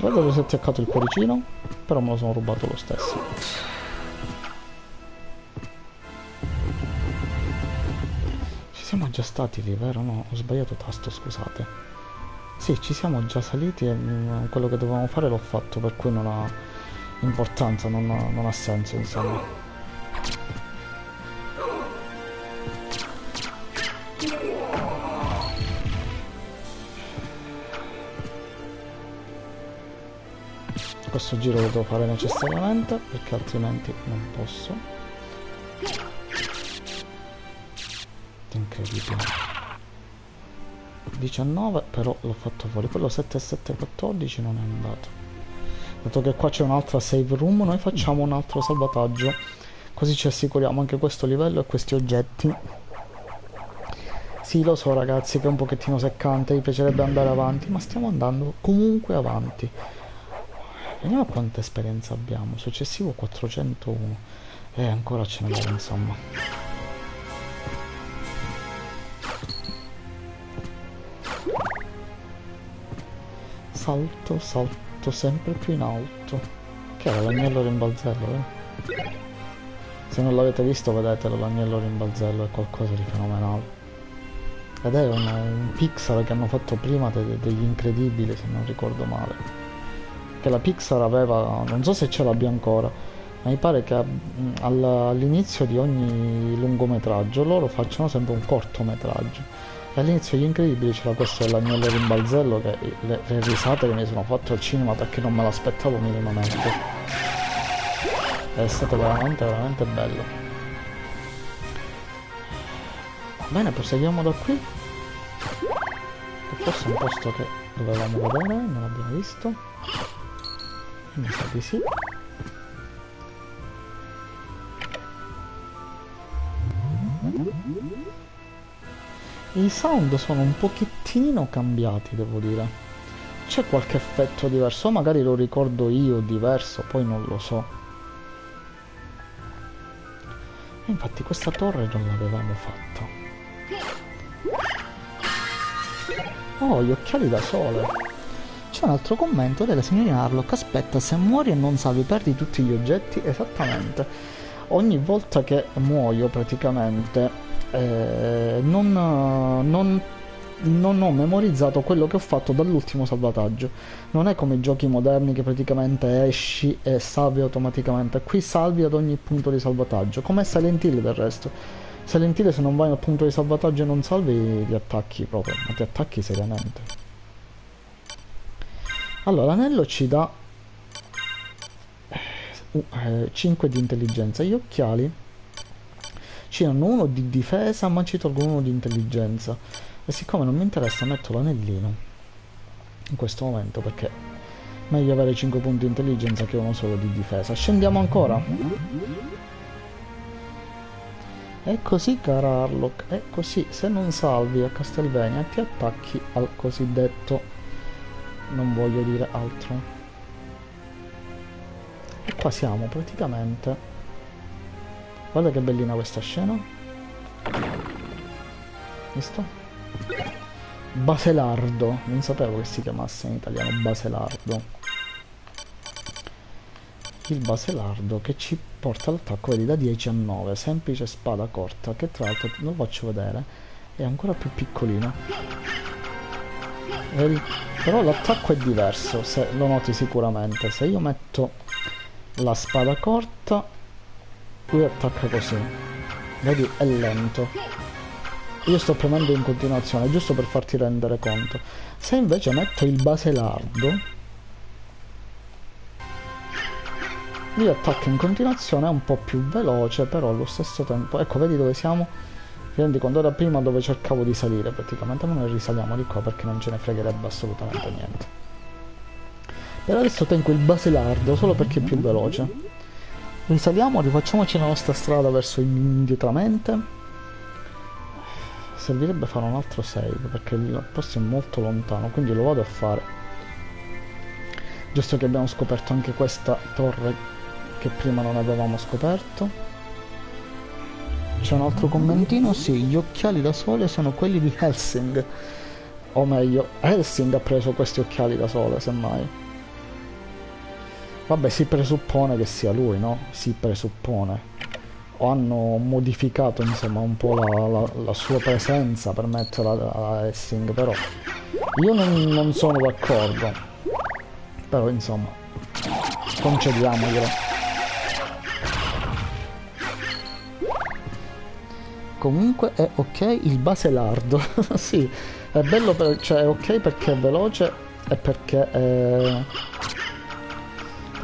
Guarda dove si è attaccato il cuoricino, però me lo sono rubato lo stesso. Già stati lì, vero? No, ho sbagliato tasto, scusate. Sì, ci siamo già saliti e mm, quello che dovevamo fare l'ho fatto, per cui non ha importanza, non ha, non ha senso, insomma. Questo giro lo devo fare necessariamente, perché altrimenti non posso. Incredibile 19 però l'ho fatto fuori. Quello 7 7 14 non è andato. Dato che qua c'è un'altra save room noi facciamo un altro salvataggio. Così ci assicuriamo anche questo livello e questi oggetti. Sì lo so ragazzi che è un pochettino seccante mi piacerebbe andare avanti ma stiamo andando comunque avanti. Vediamo quanta esperienza abbiamo. Successivo 401 e ancora ce ne vuole insomma salto, salto sempre più in alto. Che era l'agnello rimbalzello, eh? Se non l'avete visto vedetelo, l'agnello rimbalzello è qualcosa di fenomenale. Ed è un, un Pixar che hanno fatto prima de, degli incredibili, se non ricordo male. Che la Pixar aveva, non so se ce l'abbia ancora, ma mi pare che all'inizio di ogni lungometraggio loro facciano sempre un cortometraggio all'inizio gli incredibili c'era questo dell'agnello rimbalzello che le, le, risate che mi sono fatto al cinema perché non me l'aspettavo minimamente. È stato veramente veramente bello. Bene proseguiamo da qui. Che forse è un posto che dovevamo vedere non l'abbiamo visto. Mi sa di sì i sound sono un pochettino cambiati devo dire. C'è qualche effetto diverso? Magari lo ricordo io diverso poi non lo so. E infatti questa torre non l'avevamo fatta. Oh gli occhiali da sole. C'è un altro commento della signorina Harlock aspetta se muori e non salvi perdi tutti gli oggetti. Esattamente. Ogni volta che muoio praticamente eh, non, non, non, ho memorizzato quello che ho fatto dall'ultimo salvataggio. Non è come i giochi moderni che praticamente esci e salvi automaticamente. Qui salvi ad ogni punto di salvataggio, come Silent Hill del resto. Silent Hill se non vai al punto di salvataggio e non salvi ti attacchi proprio, ma ti attacchi seriamente. Allora, l'anello ci dà uh, eh, 5 di intelligenza, gli occhiali ci danno uno di difesa ma ci tolgono uno di intelligenza. E siccome non mi interessa metto l'anellino. In questo momento perché meglio avere 5 punti di intelligenza che uno solo di difesa. Scendiamo ancora. È così cara Harlock è così se non salvi a Castelvania ti attacchi al cosiddetto non voglio dire altro. E qua siamo praticamente Guarda che bellina questa scena. Visto? Baselardo. Non sapevo che si chiamasse in italiano Baselardo. Il Baselardo che ci porta all'attacco, vedi, da 10 a 9. Semplice spada corta, che tra l'altro lo faccio vedere. È ancora più piccolino. Vedi? Però l'attacco è diverso, se lo noti sicuramente. Se io metto la spada corta lui attacca così. Vedi è lento. Io sto premendo in continuazione giusto per farti rendere conto. Se invece metto il baselardo lui attacca in continuazione è un po' più veloce però allo stesso tempo ecco vedi dove siamo? Ti rendi conto? Da prima dove cercavo di salire praticamente ma noi risaliamo di qua perché non ce ne fregherebbe assolutamente niente. Per adesso tengo il baselardo solo perché è più veloce risaliamo rifacciamoci la nostra strada verso indietramento servirebbe fare un altro save perché il posto è molto lontano quindi lo vado a fare. Giusto che abbiamo scoperto anche questa torre che prima non avevamo scoperto. C'è un altro commentino? Sì gli occhiali da sole sono quelli di Helsing. O meglio Helsing ha preso questi occhiali da sole semmai Vabbè, si presuppone che sia lui, no? Si presuppone. O hanno modificato, insomma, un po' la, la, la sua presenza per metterla a Essing, però io non, non sono d'accordo. Però, insomma, concediamoglielo. Comunque è ok il baselardo. (laughs) sì, è bello, per, cioè è ok perché è veloce e perché è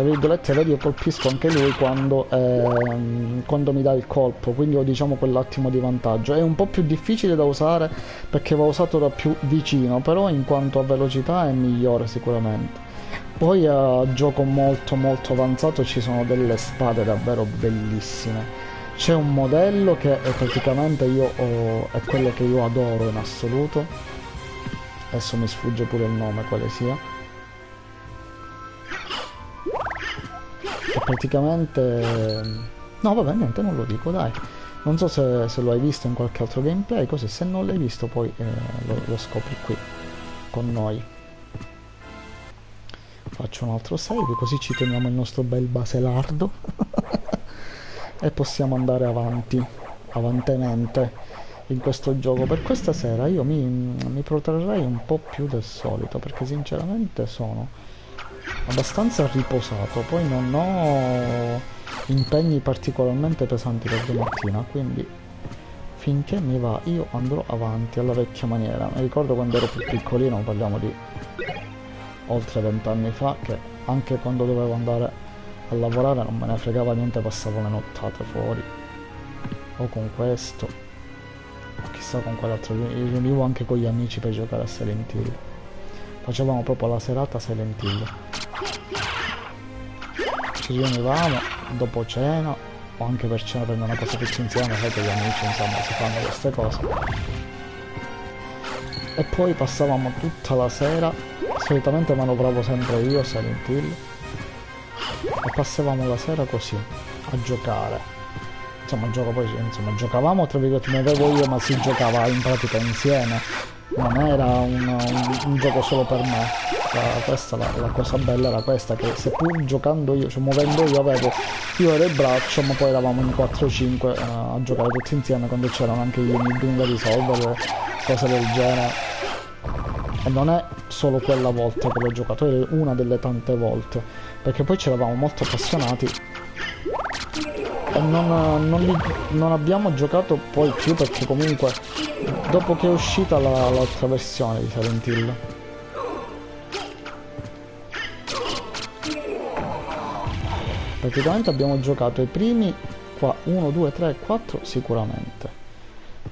tra virgolette vedi io colpisco anche lui quando, ehm, quando, mi dà il colpo quindi ho diciamo quell'attimo di vantaggio. È un po' più difficile da usare perché va usato da più vicino però in quanto a velocità è migliore sicuramente. Poi a gioco molto molto avanzato ci sono delle spade davvero bellissime. C'è un modello che è praticamente io ho, è quello che io adoro in assoluto. Adesso mi sfugge pure il nome quale sia praticamente no vabbè niente non lo dico dai. Non so se, se lo hai visto in qualche altro gameplay così se non l'hai visto poi eh, lo, lo scopri qui con noi. Faccio un altro save così ci teniamo il nostro bel baselardo. (laughs) E possiamo andare avanti avantemente in questo gioco. Per questa sera io mi, mi protrarrei un po' più del solito perché sinceramente sono abbastanza riposato poi non ho impegni particolarmente pesanti per domattina quindi finché mi va io andrò avanti alla vecchia maniera. Mi ricordo quando ero più piccolino parliamo di oltre vent'anni fa che anche quando dovevo andare a lavorare non me ne fregava niente passavo le nottate fuori. O con questo o chissà con quell'altro. Riunivo anche con gli amici per giocare a Silent Hill. Facevamo proprio la serata Silent Hill ci riunivamo dopo cena o anche per cena prendere una cosa tutti insieme sai che gli amici insomma si fanno queste cose. E poi passavamo tutta la sera solitamente manovravo sempre io Silent Hill e passavamo la sera così a giocare. Insomma gioco poi insomma giocavamo tra virgolette muovevo io ma si giocava in pratica insieme non era un, un, un gioco solo per me. La, questa la, la, cosa bella era questa che seppur giocando io cioè muovendo io avevo io ero il braccio ma poi eravamo in 4-5 uh, a giocare tutti insieme quando c'erano anche gli enigmi da risolvere cose del genere. E non è solo quella volta che l'ho giocato, è una delle tante volte, perché poi ci eravamo molto appassionati e non, non, li, non abbiamo giocato poi più perché comunque dopo che è uscita l'altra la, versione di Silent Hill praticamente abbiamo giocato i primi qua 1, 2, 3, 4 sicuramente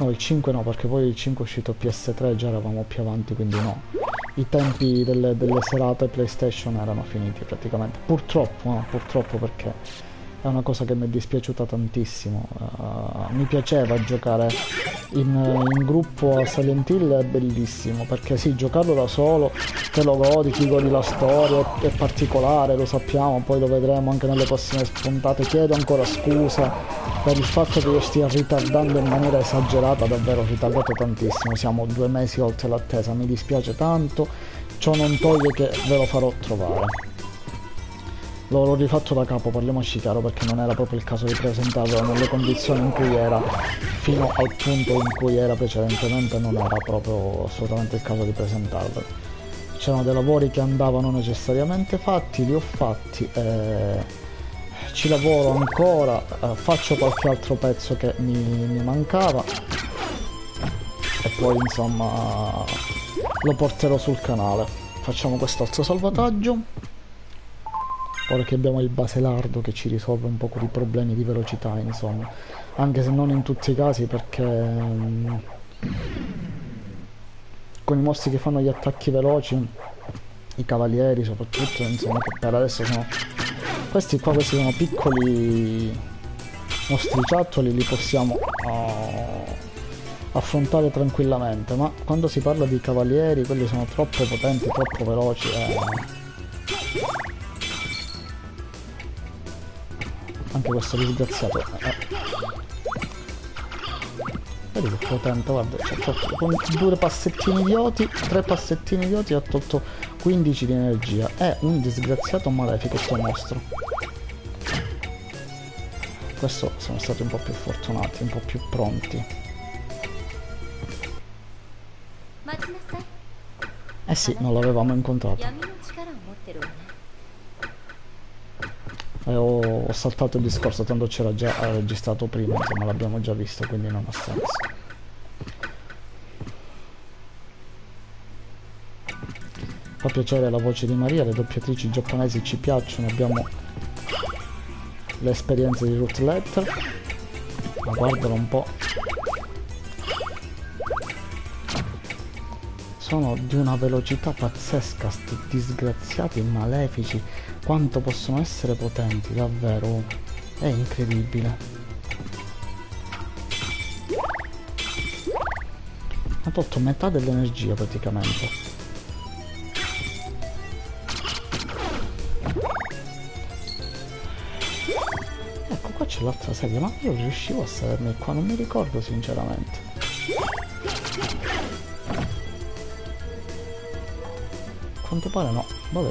No, il 5 no, perché poi il 5 è uscito PS3 già eravamo più avanti, quindi no. I tempi delle, delle serate PlayStation erano finiti praticamente. Purtroppo, no, purtroppo perché è una cosa che mi è dispiaciuta tantissimo. Uh, mi piaceva giocare in, in, gruppo a Silent Hill, è bellissimo perché sì, giocarlo da solo te lo godi, ti godi la storia, è, è particolare, lo sappiamo, poi lo vedremo anche nelle prossime spuntate. Chiedo ancora scusa per il fatto che io stia ritardando in maniera esagerata, davvero ritardato tantissimo. Siamo due mesi oltre l'attesa, mi dispiace tanto, ciò non toglie che ve lo farò trovare. L'ho rifatto da capo, parliamoci chiaro, perché non era proprio il caso di presentarlo nelle condizioni in cui era, fino al punto in cui era precedentemente, non era proprio assolutamente il caso di presentarlo. C'erano dei lavori che andavano necessariamente fatti, li ho fatti, eh, ci lavoro ancora, eh, faccio qualche altro pezzo che mi, mi mancava e poi insomma lo porterò sul canale. Facciamo quest'altro salvataggio ora che abbiamo il baselardo che ci risolve un po' quei problemi di velocità insomma. Anche se non in tutti i casi perché um, con i mostri che fanno gli attacchi veloci i cavalieri soprattutto insomma che per adesso sono questi qua questi sono piccoli mostriciattoli li possiamo uh, affrontare tranquillamente. Ma quando si parla di cavalieri quelli sono troppo potenti troppo veloci eh, anche questo disgraziato. Eh. vedi che potente guarda tolto, con due passettini idioti tre passettini idioti ha tolto 15 di energia. È un disgraziato malefico questo mostro. Questo siamo stati un po' più fortunati un po' più pronti. Eh sì non l'avevamo incontrato eh, ho, ho, saltato il discorso tanto c'era già registrato prima insomma l'abbiamo già visto quindi non ha senso. Fa piacere la voce di Maria le doppiatrici giapponesi ci piacciono abbiamo le esperienze di Root Letter. Ma guardalo un po' sono di una velocità pazzesca sti disgraziati malefici quanto possono essere potenti, davvero. È incredibile. Ha tolto metà dell'energia praticamente. Ecco, qua c'è l'altra serie, ma io riuscivo a sapermi qua, non mi ricordo sinceramente. Quanto pare no, vabbè.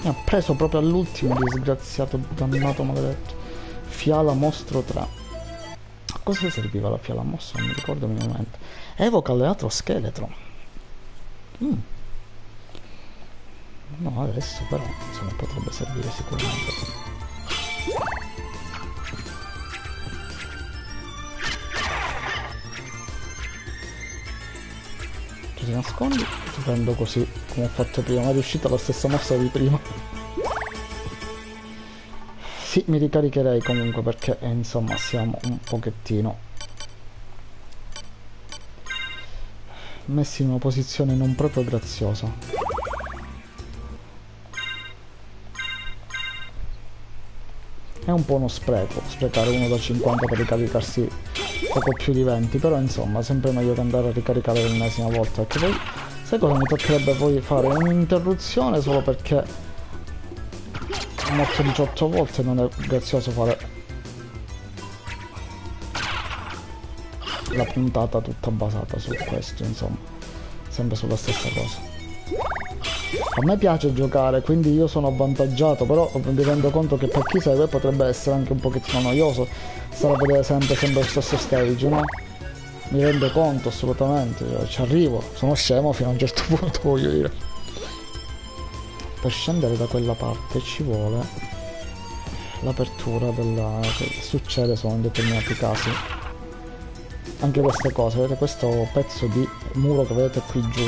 Mi ha preso proprio all'ultimo disgraziato dannato maledetto. Fiala mostro 3. A cosa serviva la fiala mostro? Non mi ricordo minimamente. Evoca alleato scheletro. Mm. No, adesso però insomma potrebbe servire sicuramente. Ti nascondi ti prendo così come ho fatto prima ma è riuscita la stessa mossa di prima. Sì mi ricaricherei comunque perché eh, insomma siamo un pochettino messi in una posizione non proprio graziosa è un po' uno spreco sprecare uno da 50 per ricaricarsi poco più di 20 però insomma sempre meglio che andare a ricaricare l'ennesima volta perché poi sai cosa mi toccherebbe poi fare? Un'interruzione solo perché ho morto 18 volte non è grazioso fare la puntata tutta basata su questo insomma sempre sulla stessa cosa a me piace giocare quindi io sono avvantaggiato però mi rendo conto che per chi segue potrebbe essere anche un pochettino noioso. Stare a vedere sempre, sempre lo stesso stage no? mi rendo conto assolutamente ci arrivo. Sono scemo fino a un certo (laughs) punto voglio dire. Per scendere da quella parte ci vuole l'apertura della che succede solo in determinati casi. Anche queste cose vedete questo pezzo di muro che vedete qui giù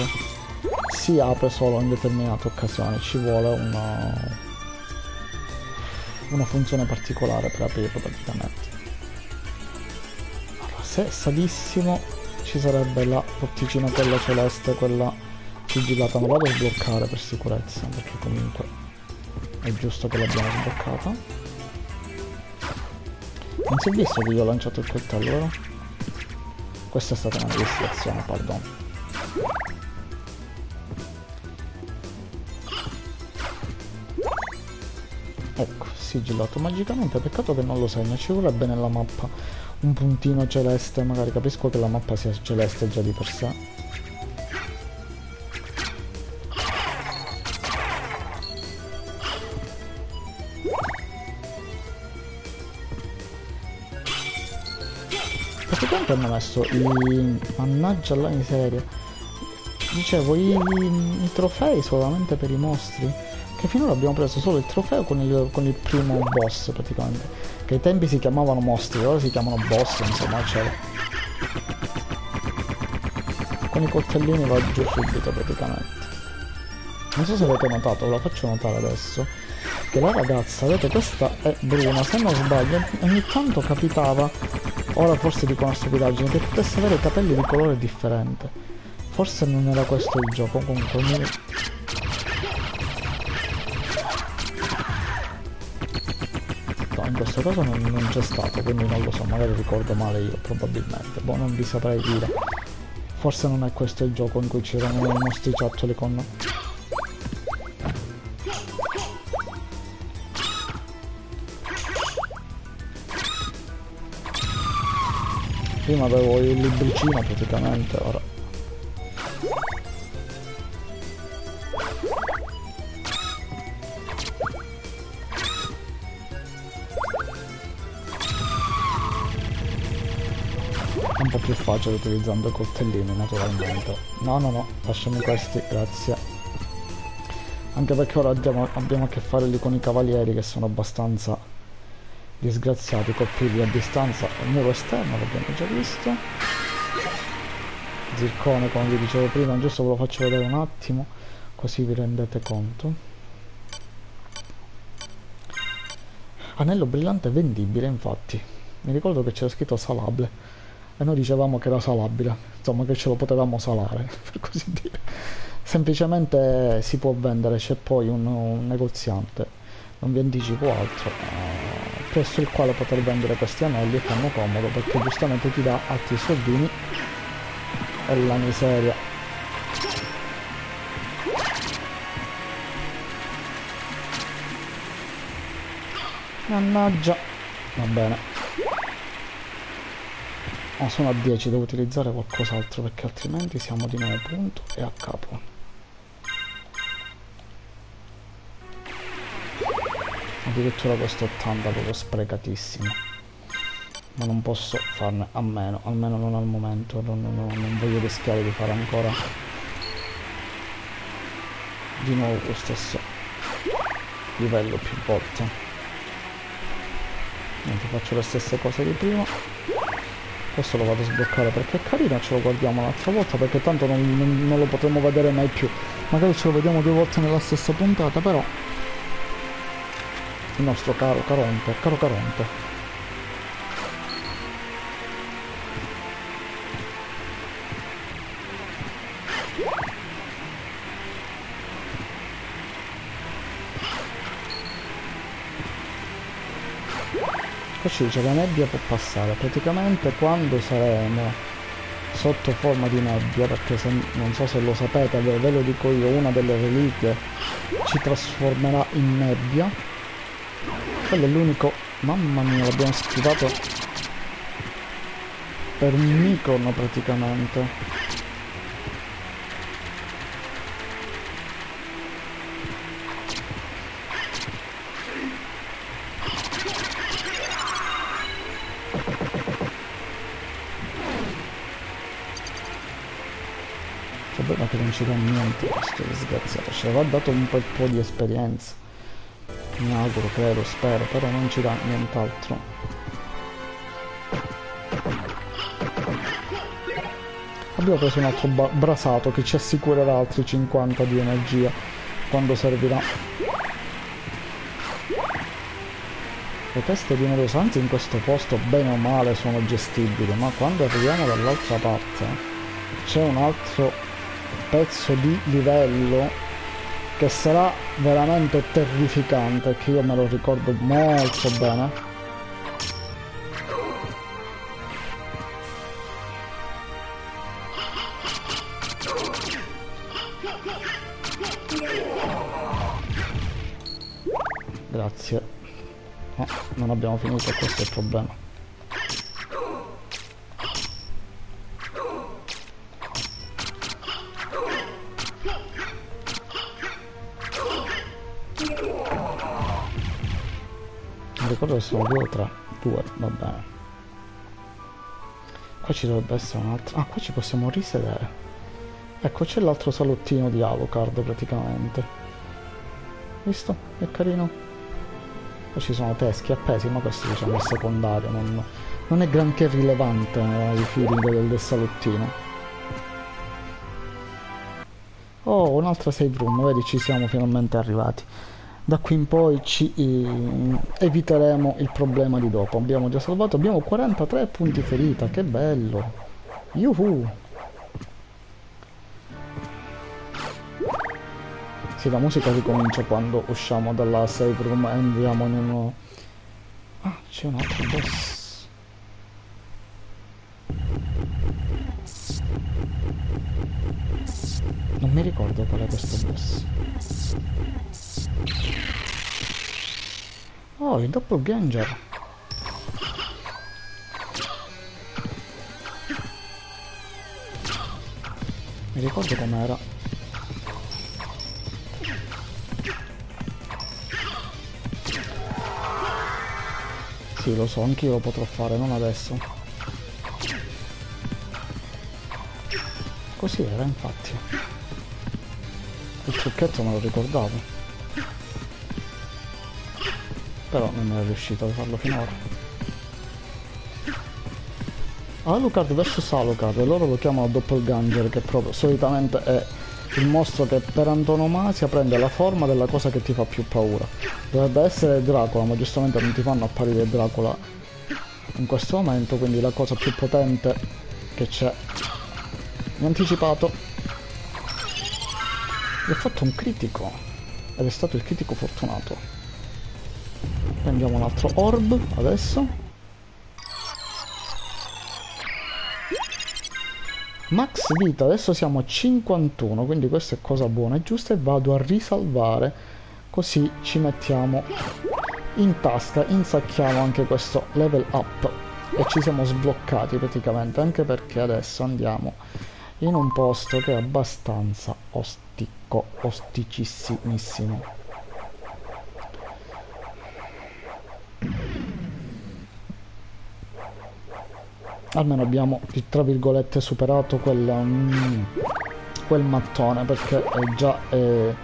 si apre solo in determinate occasioni ci vuole una una funzione particolare per aprirlo praticamente allora, se salissimo ci sarebbe la porticina quella celeste quella sigillata non vado a sbloccare per sicurezza perché comunque è giusto che l'abbiamo sbloccata non si è visto che io ho lanciato il coltello vero? Questa è stata una distrazione, pardon. Sigillato magicamente, peccato che non lo segna, ci vorrebbe nella mappa un puntino celeste, magari capisco che la mappa sia celeste già di per sé. Praticamente hanno messo i... mannaggia la miseria. Dicevo, i, i trofei solamente per i mostri. Che finora abbiamo preso solo il trofeo con il, con il primo boss praticamente. Che ai tempi si chiamavano mostri, ora si chiamano boss, insomma, c'era. Con i coltellini va giù subito praticamente. Non so se avete notato, ve la faccio notare adesso che la ragazza, vedete questa è bruna, se non sbaglio ogni tanto capitava Ora forse dico una stupidaggine, che potesse avere capelli di colore differente. Forse non era questo il gioco, comunque mi... in questo caso non, non c'è stato, quindi non lo so, magari ricordo male io, probabilmente. Boh, non vi saprei dire. Forse non è questo il gioco in cui c'erano i nostri ciottoli con prima avevo il libricino praticamente ora facile utilizzando coltellini naturalmente. No no no lasciami questi grazie. Anche perché ora abbiamo, abbiamo a che fare lì con i cavalieri che sono abbastanza disgraziati colpirli a distanza. Il muro esterno l'abbiamo già visto. Zircone come vi dicevo prima giusto ve lo faccio vedere un attimo così vi rendete conto. Anello brillante vendibile infatti. Mi ricordo che c'era scritto salable e noi dicevamo che era salabile insomma che ce lo potevamo salare (laughs) per così dire. Semplicemente si può vendere c'è poi un, un negoziante non vi anticipo altro presso il quale poter vendere questi anelli e fanno comodo perché giustamente ti dà altri soldini e la miseria. Mannaggia. Va bene ma sono a 10 devo utilizzare qualcos'altro perché altrimenti siamo di nuovo punto e a capo. Addirittura questo 80 proprio sprecatissimo ma non posso farne a meno almeno non al momento non, non, non voglio rischiare di fare ancora di nuovo lo stesso livello più volte. Niente faccio le stesse cose di prima questo lo vado a sbloccare perché è carino ce lo guardiamo un'altra volta perché tanto non, non, non lo potremo vedere mai più magari ce lo vediamo due volte nella stessa puntata però il nostro caro Caronte, caro Caronte. Qua ci dice la nebbia può passare, praticamente quando saremo sotto forma di nebbia, perché se, non so se lo sapete, ve lo dico io, una delle reliquie ci trasformerà in nebbia. Quello è l'unico... Mamma mia, l'abbiamo schivato per un micron praticamente. Questo disgraziato ci avrà dato un bel po' di esperienza. Mi auguro, credo, spero però non ci dà nient'altro. Abbiamo preso un altro brasato che ci assicurerà altri 50 di energia quando servirà. Le teste di Nerosanti in questo posto bene o male sono gestibili ma quando arriviamo dall'altra parte c'è un altro pezzo di livello che sarà veramente terrificante che io me lo ricordo molto bene. Grazie. No, non abbiamo finito questo è il problema ricordo sono due o tre due va bene qua ci dovrebbe essere un altro ah qua ci possiamo risedere. Ecco c'è l'altro salottino di Alucard praticamente. Visto? è carino. Qua ci sono teschi appesi ma questo diciamo è secondario non, non è granché rilevante eh, il feeling del, del salottino. Oh, un'altra save room, vedi ci siamo finalmente arrivati da qui in poi ci eh, eviteremo il problema di dopo abbiamo già salvato abbiamo 43 punti ferita che bello Yuhu. Sì, la musica ricomincia quando usciamo dalla save room e andiamo in uno... Ah, c'è un altro boss. Non mi ricordo qual è questo boss. Oh, il doppelganger. Mi ricordo com'era. Sì, lo so, anch'io lo potrò fare, non adesso. Così era, infatti. Il trucchetto me lo ricordavo però non è riuscito a farlo finora Alucard vs Alucard loro lo chiamano Doppelganger che proprio solitamente è il mostro che per antonomasia prende la forma della cosa che ti fa più paura. Dovrebbe essere Dracula ma giustamente non ti fanno apparire Dracula in questo momento quindi la cosa più potente che c'è. Ha anticipato. Gli ho fatto un critico ed è stato il critico fortunato prendiamo un altro orb adesso. Max vita adesso siamo a 51 quindi questa è cosa buona e giusta e vado a risalvare. Così ci mettiamo in tasca insacchiamo anche questo level up e ci siamo sbloccati praticamente anche perché adesso andiamo in un posto che è abbastanza ostico osticissimissimo almeno abbiamo tra virgolette superato quel, um, quel mattone perché è già è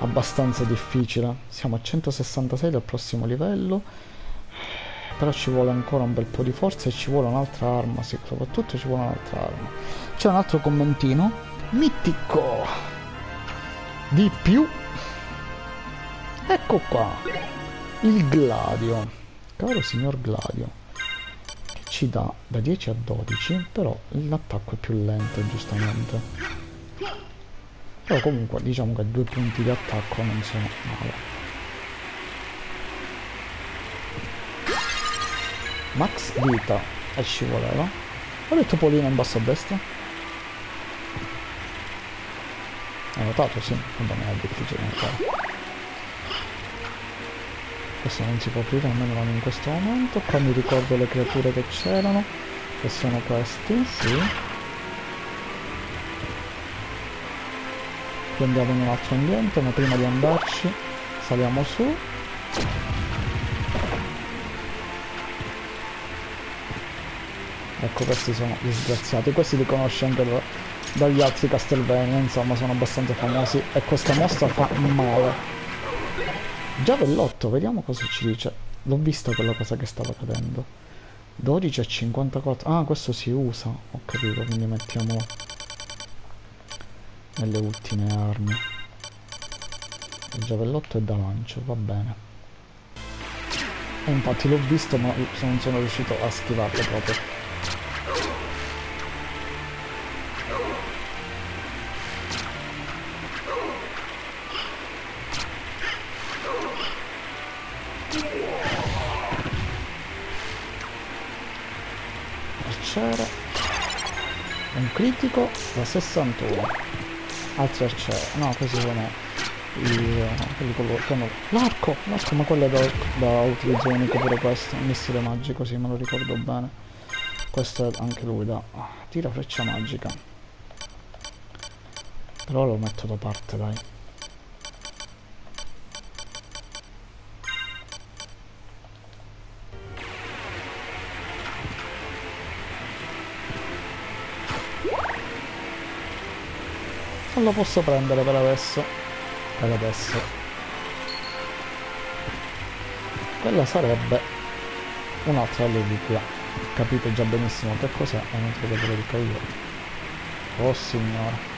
abbastanza difficile. Siamo a 166 del prossimo livello. Però ci vuole ancora un bel po' di forza e ci vuole un'altra arma sì soprattutto ci vuole un'altra arma. C'è un altro commentino mitico. Di più. Ecco qua. Il gladio. Caro signor gladio ci dà da 10 a 12 però l'attacco è più lento giustamente però comunque diciamo che due punti di attacco non sono male Max vita. E ci voleva. Ho detto Polino in basso a destra. Hai notato? Sì. Non è difficile notare. Questo non si può aprire, almeno non in questo momento. Qua mi ricordo le creature che c'erano. Che sono questi, sì. Qui andiamo in un altro ambiente, ma prima di andarci saliamo su. Ecco, questi sono disgraziati. Questi li conosce anche da, dagli altri Castlevania, insomma, sono abbastanza famosi. E questa mossa fa male. Giavellotto, vediamo cosa ci dice. L'ho vista quella cosa che stava cadendo. 12 a 54. Ah, questo si usa. Ho capito, quindi mettiamolo nelle ultime armi. Il giavellotto è da lancio, va bene. E infatti l'ho visto ma non sono riuscito a schivarlo proprio. Arciere un critico da 61 altri arciere no questi sono i, quelli con l'arco! L'arco ma quello è da, da utilizzo unico pure questo. Un missile magico sì me lo ricordo bene. Questo è anche lui da tira freccia magica. Però lo metto da parte dai non lo posso prendere per adesso? Per adesso. Quella sarebbe un'altra reliquia capite già benissimo che cos'è e non te lo dico io. Oh signore.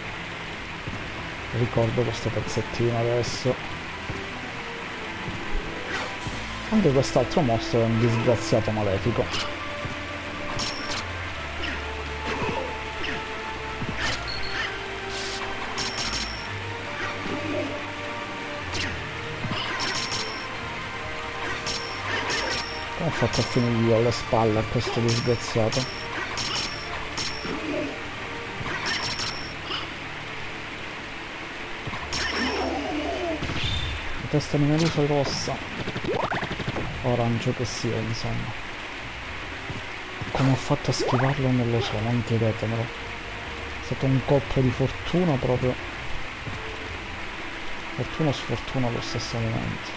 Ricordo questo pezzettino adesso. Anche quest'altro mostro è un disgraziato malefico fatto a finire alle spalle a questo disgraziato. La testa è rossa. Orange che sia insomma. Come ho fatto a schivarlo non lo so non chiedetemelo è stato un colpo di fortuna proprio. Fortuna o sfortuna allo stesso momento.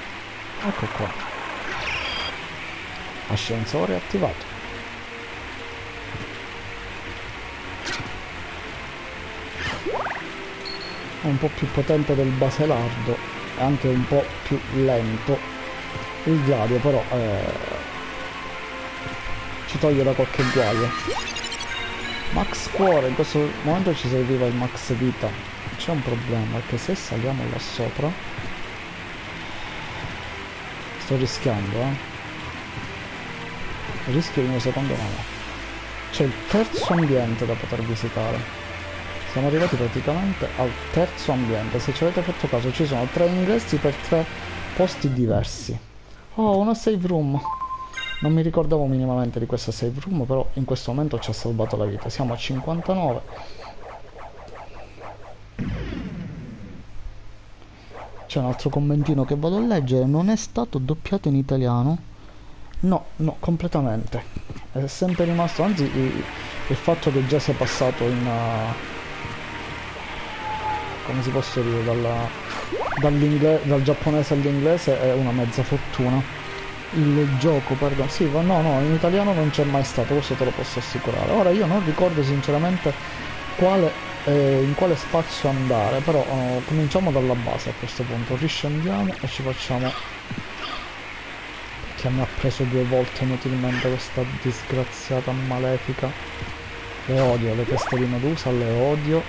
Ecco qua ascensore attivato. È un po' più potente del baselardo e anche un po' più lento. Il gladio però eh, ci toglie da qualche guaio. Max cuore in questo momento ci serviva il max vita. C'è un problema che se saliamo là sopra sto rischiando eh rischio di mio secondo nome c'è il terzo ambiente da poter visitare. Siamo arrivati praticamente al terzo ambiente. Se ci avete fatto caso ci sono tre ingressi per tre posti diversi. Oh una save room. Non mi ricordavo minimamente di questa save room però in questo momento ci ha salvato la vita. Siamo a 59 c'è un altro commentino che vado a leggere. Non è stato doppiato in italiano No, no, completamente. È sempre rimasto, anzi il, fatto che già sia passato in... Uh, come si posso dire, dalla, dal giapponese all'inglese è una mezza fortuna. Il gioco, perdono, sì, no, no, in italiano non c'è mai stato, questo te lo posso assicurare. Ora io non ricordo sinceramente quale, eh, in quale spazio andare, però uh, cominciamo dalla base a questo punto, riscendiamo e ci facciamo che mi ha preso due volte inutilmente questa disgraziata malefica. Le odio, le teste di medusa le odio.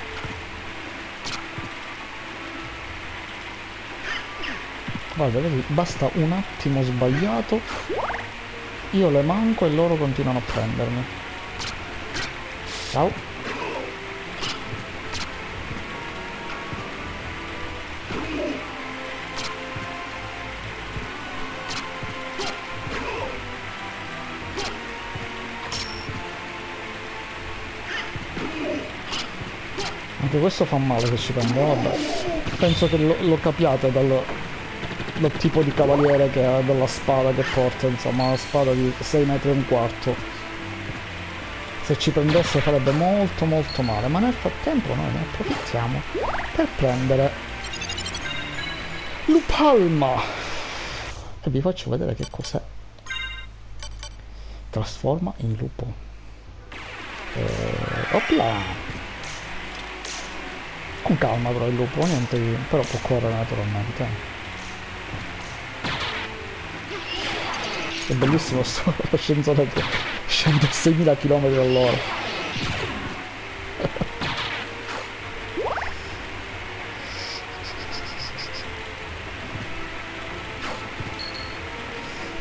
Guarda vedi basta un attimo sbagliato. Io le manco e loro continuano a prendermi. Ciao Anche questo fa male se ci prende, vabbè. Penso che lo, lo capiate dal, dal, tipo di cavaliere che ha, dalla spada che porta, insomma, una spada di 6 metri e un quarto. Se ci prendesse farebbe molto molto male, ma nel frattempo noi ne approfittiamo per prendere Lupalma. E vi faccio vedere che cos'è. Trasforma in lupo. Eh, opla! Con calma però il lupo, niente però può correre naturalmente. È bellissimo sto (laughs) ascensore che scende a 6000 km all'ora.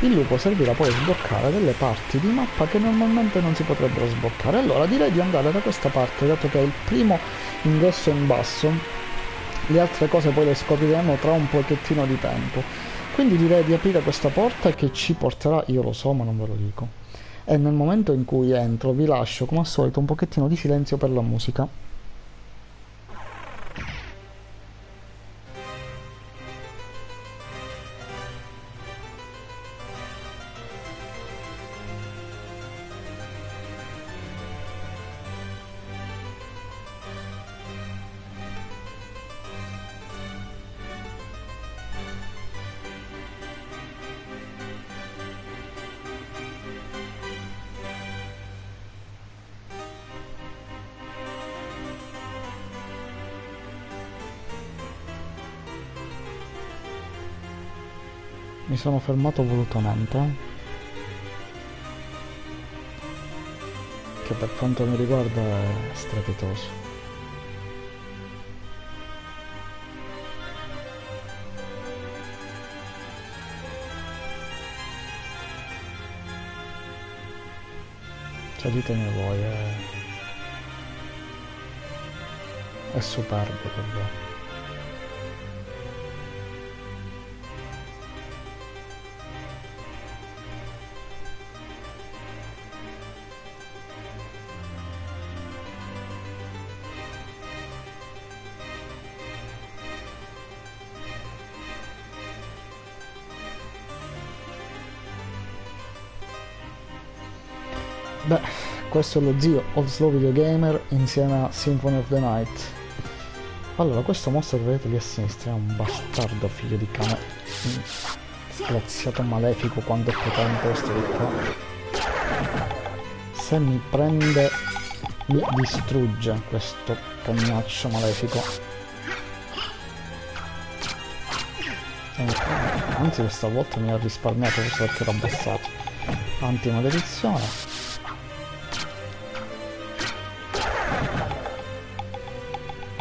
Il lupo servirà poi a sbloccare delle parti di mappa che normalmente non si potrebbero sbloccare. Allora direi di andare da questa parte, dato che è il primo ingresso in basso. Le altre cose poi le scopriremo tra un pochettino di tempo. Quindi direi di aprire questa porta che ci porterà, io lo so ma non ve lo dico. E nel momento in cui entro vi lascio come al solito un pochettino di silenzio per la musica. Sono fermato volutamente. Che per quanto mi riguarda è strepitoso. Cioè ditemi voi è, è superbo davvero questo è lo zio Old Slow Video Gamer insieme a Symphony of the Night. Allora, questo mostro che vedete lì a sinistra è un bastardo figlio di cane. Disgraziato malefico quanto è potente questo di qua. Se mi prende mi distrugge questo cagnaccio malefico. Anzi questa volta mi ha risparmiato forse perché era abbassato. Anti-maledizione.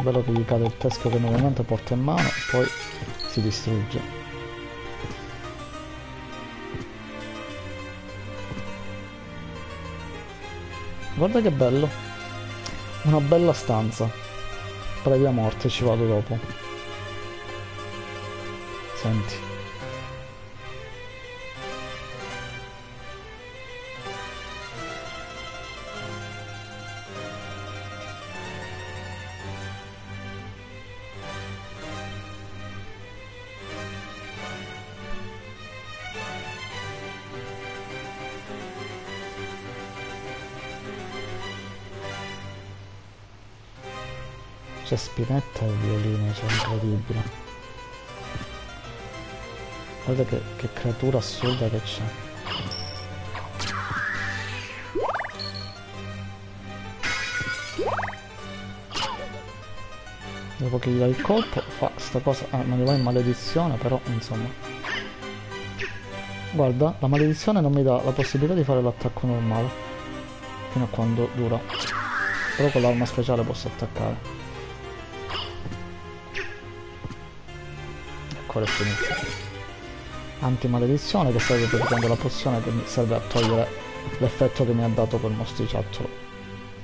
Bello che gli cade il teschio che nuovamente porta in mano e poi si distrugge. Guarda che bello. Una bella stanza. Previa morte ci vado dopo. Senti C'è spinetta e violino, c'è incredibile. Guarda che, che creatura assurda che c'è. Dopo che gli dai il colpo fa sta cosa, ah, non gli va in maledizione però insomma. Guarda, la maledizione non mi dà la possibilità di fare l'attacco normale. Fino a quando dura. Però con l'arma speciale posso attaccare. Ancora è finito antimaledizione che serve praticamente la pozione che mi serve a togliere l'effetto che mi ha dato quel mostriciattolo.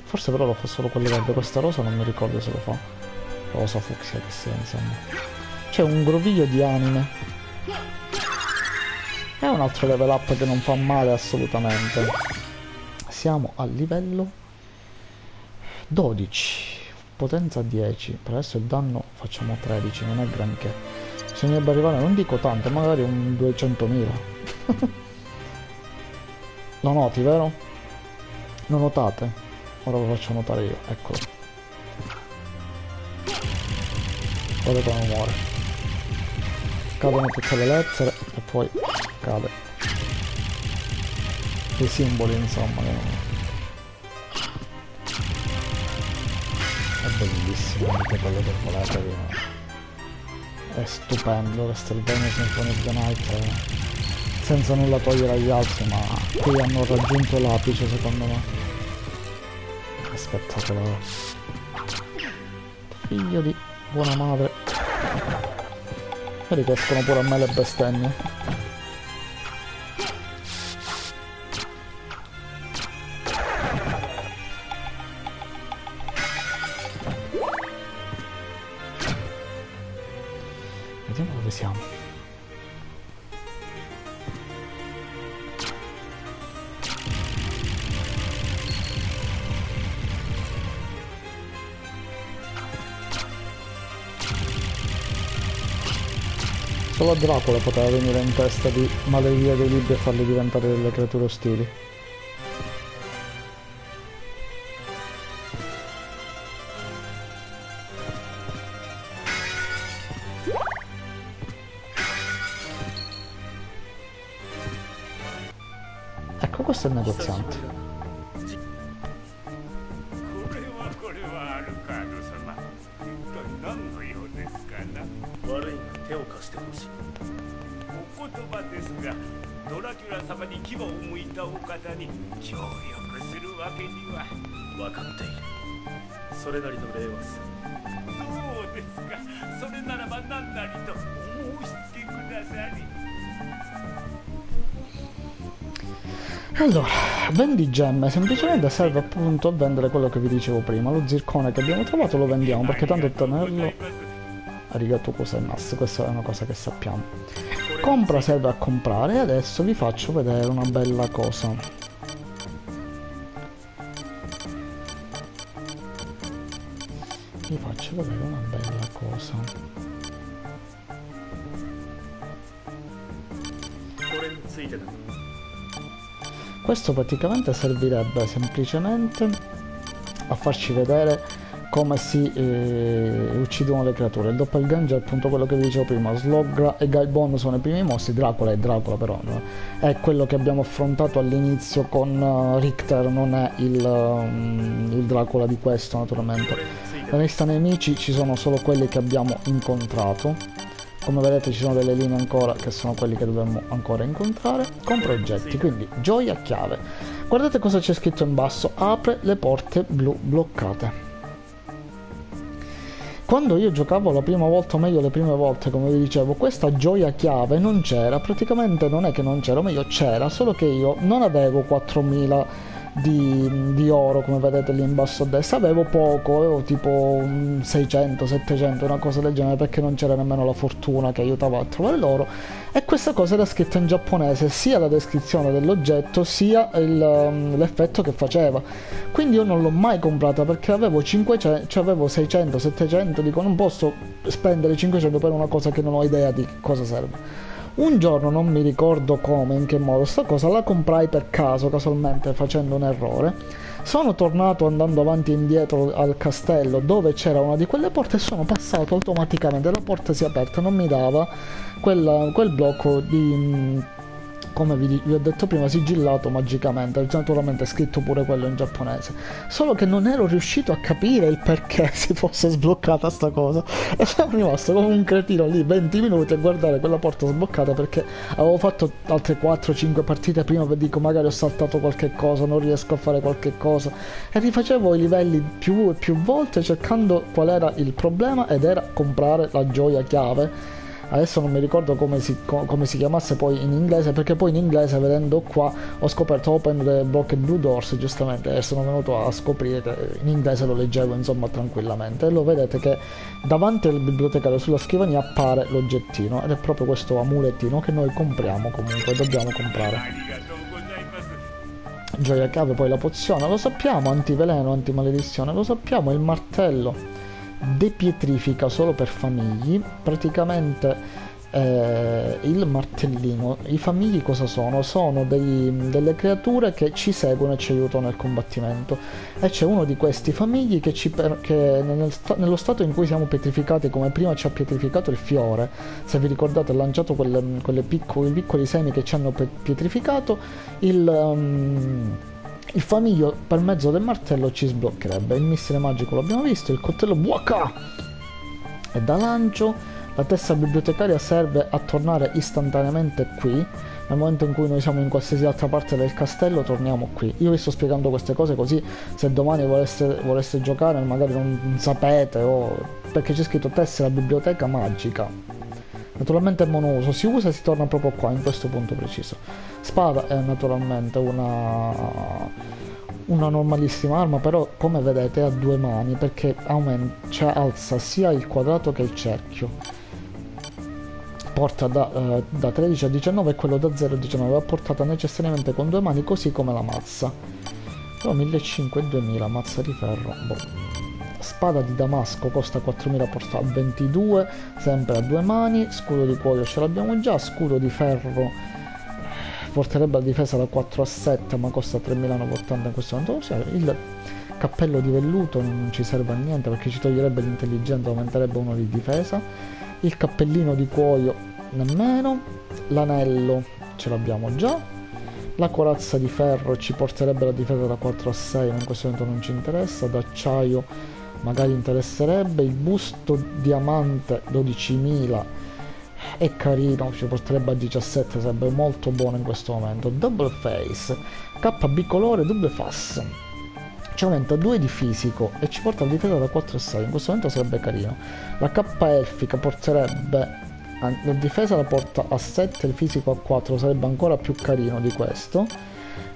Forse però lo fa solo quello verde questa rosa non mi ricordo se lo fa rosa fucsia che sia insomma. C'è un groviglio di anime. È un altro level up che non fa male assolutamente. Siamo a livello 12 potenza 10 per adesso il danno facciamo 13 non è granché bisognerebbe arrivare non dico tanto magari un 200.000 lo noti vero? lo notate? ora lo faccio notare io eccolo. Guardate come muore. Cadono tutte le lettere e poi cade. I simboli insomma è bellissimo anche quello del volete è stupendo Castlevania Symphony of the Night è... senza nulla togliere agli altri ma qui hanno raggiunto l'apice secondo me. È spettacolare figlio di buona madre. Vedi che escono pure a me le bestemmie a Dracula poteva venire in testa di maledire dei libri e farli diventare delle creature ostili. Ecco questo è il negoziante. それなりの礼はすそうですかそれならば何なりとお申し付けくださり Allora, vendi gemme, semplicemente serve appunto a vendere quello che vi dicevo prima, lo zircone che abbiamo trovato lo vendiamo perché tanto tenerlo arigato kusaimasu, questa è una cosa che sappiamo. Compra serve a comprare e adesso vi faccio vedere una bella cosa. Vedere una bella cosa. Questo praticamente servirebbe semplicemente a farci vedere come si eh, uccidono le creature. Il doppelganger è appunto quello che vi dicevo prima, Slogra e Gaibon sono i primi mostri, Dracula è Dracula però è quello che abbiamo affrontato all'inizio con uh, Richter, non è il, um, il Dracula di questo naturalmente. La lista nemici ci sono solo quelli che abbiamo incontrato. Come vedete ci sono delle linee ancora che sono quelli che dobbiamo ancora incontrare. Con progetti, quindi gioia chiave. Guardate cosa c'è scritto in basso, apre le porte blu bloccate quando io giocavo la prima volta, o meglio le prime volte, come vi dicevo, questa gioia chiave non c'era, praticamente non è che non c'era, o meglio c'era, solo che io non avevo 4000 di, di, oro come vedete lì in basso a destra. Avevo poco avevo tipo 600 700 una cosa del genere perché non c'era nemmeno la fortuna che aiutava a trovare l'oro. E questa cosa era scritta in giapponese sia la descrizione dell'oggetto sia il, um, l'effetto che faceva. Quindi io non l'ho mai comprata perché avevo 500 cioè avevo 600 700 dico non posso spendere 500 per una cosa che non ho idea di cosa serve un giorno non mi ricordo come, in che modo, sta cosa la comprai per caso, casualmente facendo un errore. Sono tornato andando avanti e indietro al castello dove c'era una di quelle porte e sono passato automaticamente, la porta si è aperta, non mi dava quella, quel blocco di come vi, vi, ho detto prima, sigillato magicamente, naturalmente scritto pure quello in giapponese. Solo che non ero riuscito a capire il perché (laughs) si fosse sbloccata sta cosa. E sono rimasto come un cretino lì 20 minuti a guardare quella porta sbloccata perché avevo fatto altre 4-5 partite prima per dico magari ho saltato qualche cosa, non riesco a fare qualche cosa. E rifacevo i livelli più e più volte cercando qual era il problema ed era comprare la gioia chiave adesso non mi ricordo come si, come si, chiamasse poi in inglese perché poi in inglese vedendo qua ho scoperto Open the Broken Blue Doors giustamente e sono venuto a scoprire che in inglese lo leggevo insomma tranquillamente. E lo vedete che davanti al bibliotecario sulla scrivania appare l'oggettino ed è proprio questo amulettino che noi compriamo comunque dobbiamo comprare. Gioia chiave poi la pozione. Lo sappiamo antiveleno antimaledizione. Lo sappiamo il martello depietrifica solo per famigli. Praticamente eh, il martellino i famigli cosa sono? sono dei, delle creature che ci seguono e ci aiutano nel combattimento. E c'è uno di questi famigli che, ci che nel, nello stato in cui siamo pietrificati come prima ci ha pietrificato il fiore. Se vi ricordate ha lanciato quelle, quelle piccoli, piccoli semi che ci hanno pietrificato. Il um, il famiglio per mezzo del martello ci sbloccherebbe. Il missile magico l'abbiamo visto, il coltello Buaka è da lancio. La testa bibliotecaria serve a tornare istantaneamente qui. Nel momento in cui noi siamo in qualsiasi altra parte del castello, torniamo qui. Io vi sto spiegando queste cose così se domani voleste, voleste giocare, magari non sapete o perché c'è scritto tessera biblioteca magica. Naturalmente è monouso, si usa e si torna proprio qua, in questo punto preciso. Spada è naturalmente una, una normalissima arma, però come vedete ha due mani perché aumenta, cioè alza sia il quadrato che il cerchio. Porta da, eh, da 13 a 19 e quello da 0 a 19, va portata necessariamente con due mani così come la mazza. Però 1500 e 2000, mazza di ferro. Boh spada di damasco costa 4000 porta a 22 sempre a due mani scudo di cuoio ce l'abbiamo già scudo di ferro porterebbe la difesa da 4 a 7 ma costa 3980 in questo momento il cappello di velluto non ci serve a niente perché ci toglierebbe l'intelligenza aumenterebbe uno di difesa. Il cappellino di cuoio nemmeno l'anello ce l'abbiamo già la corazza di ferro ci porterebbe la difesa da 4 a 6 ma in questo momento non ci interessa d'acciaio magari interesserebbe. Il busto diamante 12.000 è carino ci porterebbe a 17 sarebbe molto buono in questo momento. Double face KB colore double face. Ci aumenta 2 di fisico e ci porta a difesa da 4 a 6 in questo momento sarebbe carino. La K elfica porterebbe la difesa la porta a 7 il fisico a 4 sarebbe ancora più carino di questo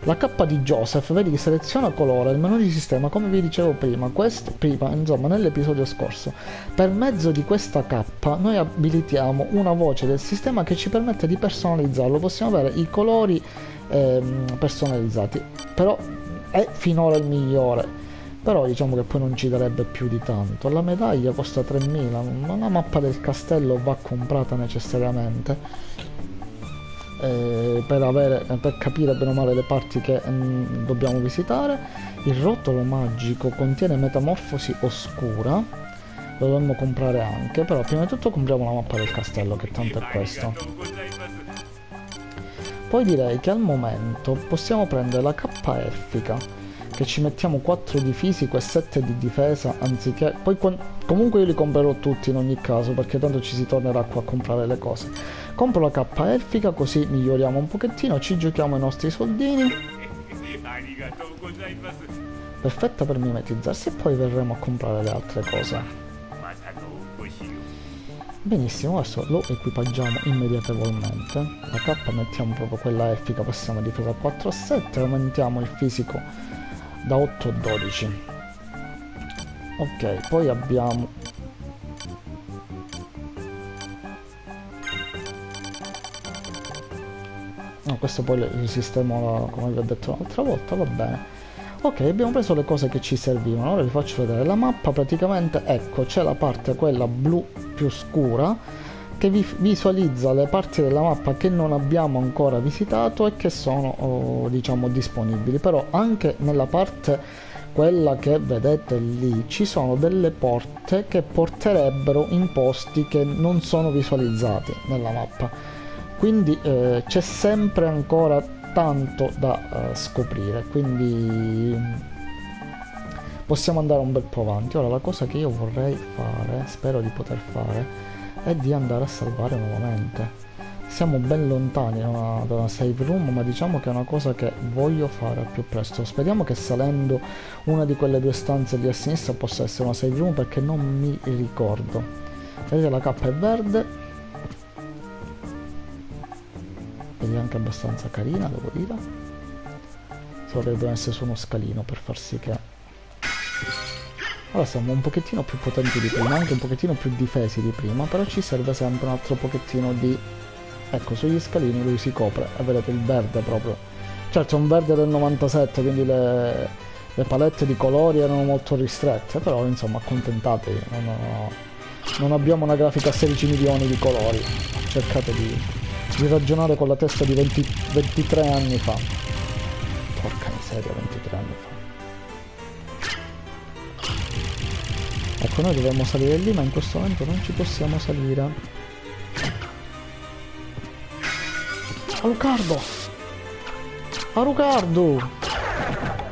la K di Joseph, vedi che seleziona colore, il menu di sistema, come vi dicevo prima, questo, prima, insomma, nell'episodio scorso. Per mezzo di questa K noi abilitiamo una voce del sistema che ci permette di personalizzarlo, possiamo avere i colori ehm, personalizzati, però è finora il migliore. Però diciamo che poi non ci darebbe più di tanto. La medaglia costa 3000, una mappa del castello va comprata necessariamente eh, per, avere, per, capire bene o male le parti che mh, mm, dobbiamo visitare. Il rotolo magico contiene metamorfosi oscura, lo dovremmo comprare anche, però prima di tutto compriamo la mappa del castello che tanto è questo. Poi direi che al momento possiamo prendere la K elfica che ci mettiamo 4 di fisico e 7 di difesa anziché poi comunque io li comprerò tutti in ogni caso perché tanto ci si tornerà qua a comprare le cose compro la K elfica così miglioriamo un pochettino ci giochiamo i nostri soldini. Perfetta per mimetizzarsi e poi verremo a comprare le altre cose. Benissimo adesso lo equipaggiamo immediatamente la K mettiamo proprio quella elfica passiamo a difesa 4 a 7 aumentiamo il fisico da 8 a 12 ok poi abbiamo questo poi il sistema come vi ho detto l'altra volta va bene. Ok abbiamo preso le cose che ci servivano ora vi faccio vedere la mappa praticamente ecco c'è la parte quella blu più scura che vi visualizza le parti della mappa che non abbiamo ancora visitato e che sono oh, diciamo disponibili. Però anche nella parte quella che vedete lì ci sono delle porte che porterebbero in posti che non sono visualizzati nella mappa quindi eh, c'è sempre ancora tanto da eh, scoprire quindi possiamo andare un bel po' avanti ora la cosa che io vorrei fare spero di poter fare è di andare a salvare nuovamente. Siamo ben lontani da una, da una save room, ma diciamo che è una cosa che voglio fare al più presto. Speriamo che salendo una di quelle due stanze lì a sinistra possa essere una save room perché non mi ricordo. Vedete la cappa è verde. Ed è anche abbastanza carina, devo dire. Solo che essere su uno scalino per far sì che Ora siamo un pochettino più potenti di prima, anche un pochettino più difesi di prima, però ci serve sempre un altro pochettino di... Ecco, sugli scalini lui si copre, e vedete il verde proprio certo è un verde del 97 quindi le, le palette di colori erano molto ristrette però insomma accontentatevi non, non, non abbiamo una grafica a 16 milioni di colori cercate di, di ragionare con la testa di 20, 23 anni fa. Porca miseria 23 anni fa. Ecco noi dovremmo salire lì ma in questo momento non ci possiamo salire. Alucardo Arucardo!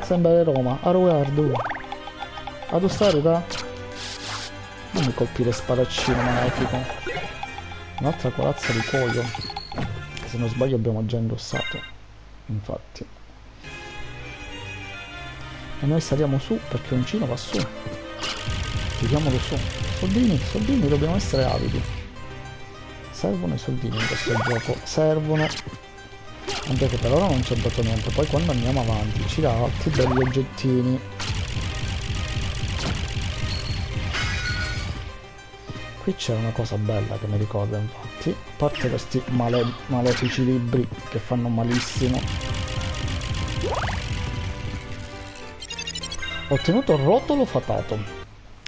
Sembra di Roma. Arucardo! Adu starita non mi colpire sparaccino malefico. Un'altra corazza di cuoio se non sbaglio abbiamo già indossato infatti. E noi saliamo su perché Uncino va su. Tiriamolo su. Soldini soldini dobbiamo essere avidi. Servono i soldini in questo gioco servono. Anche che per ora non ci ho dato niente. Poi quando andiamo avanti ci dà altri belli oggettini. Qui c'è una cosa bella che mi ricorda infatti a parte questi male malefici libri che fanno malissimo. Ho ottenuto rotolo fatato.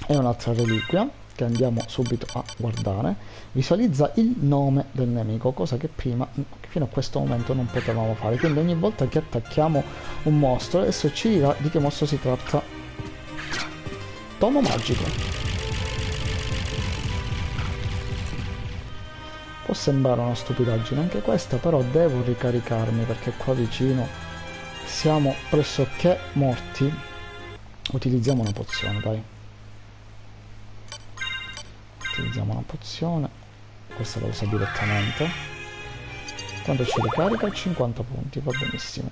È un'altra reliquia che andiamo subito a guardare. Visualizza il nome del nemico cosa che prima fino a questo momento non potevamo fare. Quindi ogni volta che attacchiamo un mostro adesso ci dirà di che mostro si tratta. Tomo magico può sembrare una stupidaggine anche questa però devo ricaricarmi perché qua vicino siamo pressoché morti. Utilizziamo una pozione dai. Utilizziamo una pozione. Questa la usa direttamente. Quando ci ricarica? 50 punti va benissimo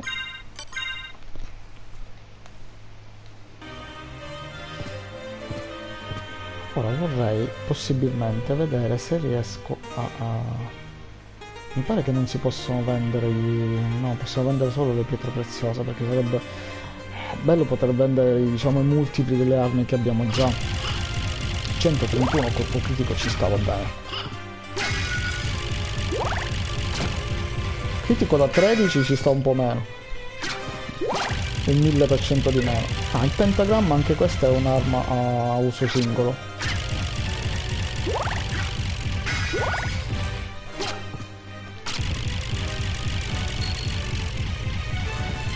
ora vorrei possibilmente vedere se riesco a, a... mi pare che non si possono vendere i... no possiamo vendere solo le pietre preziose perché sarebbe bello poter vendere diciamo i multipli delle armi che abbiamo già. 131 colpo critico ci stava bene. Critico da 13 ci sta un po' meno. Il 1000% di meno. Ah il pentagramma anche questa è un'arma a uso singolo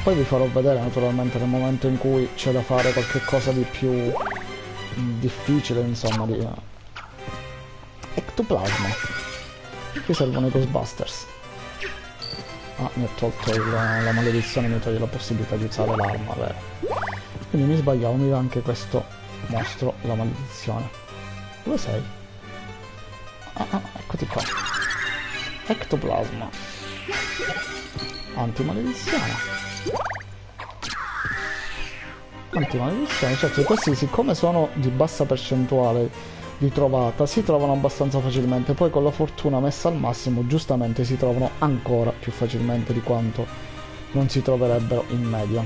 poi vi farò vedere naturalmente nel momento in cui c'è da fare qualche cosa di più difficile insomma di ectoplasma. Qui servono i ghostbusters? Ah mi ha tolto il, la maledizione mi toglie la possibilità di usare l'arma vero quindi mi sbagliavo mi dà anche questo mostro la maledizione. Dove sei? ah, ah eccoti qua. Ectoplasma. Antimaledizione Ultima edizione, certo questi siccome sono di bassa percentuale di trovata si trovano abbastanza facilmente, poi con la fortuna messa al massimo giustamente si trovano ancora più facilmente di quanto non si troverebbero in media.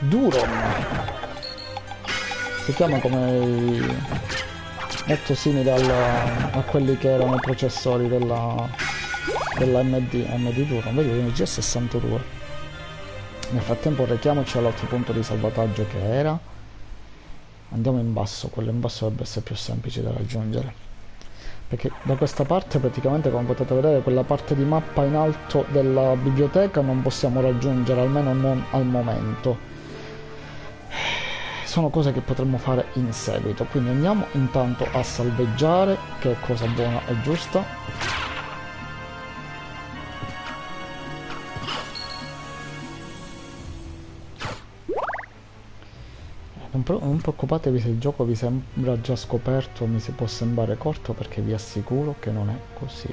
Duron si chiama come molto simile alla, a quelli che erano i processori della della MD, MD Turno, vedi energia 62 nel frattempo rechiamoci all'altro punto di salvataggio che era. Andiamo in basso quello in basso dovrebbe essere più semplice da raggiungere. Perché da questa parte praticamente come potete vedere quella parte di mappa in alto della biblioteca non possiamo raggiungere almeno non al momento sono cose che potremmo fare in seguito quindi andiamo intanto a salveggiare che è cosa buona e giusta. Non preoccupatevi se il gioco vi sembra già scoperto mi si può sembrare corto perché vi assicuro che non è così.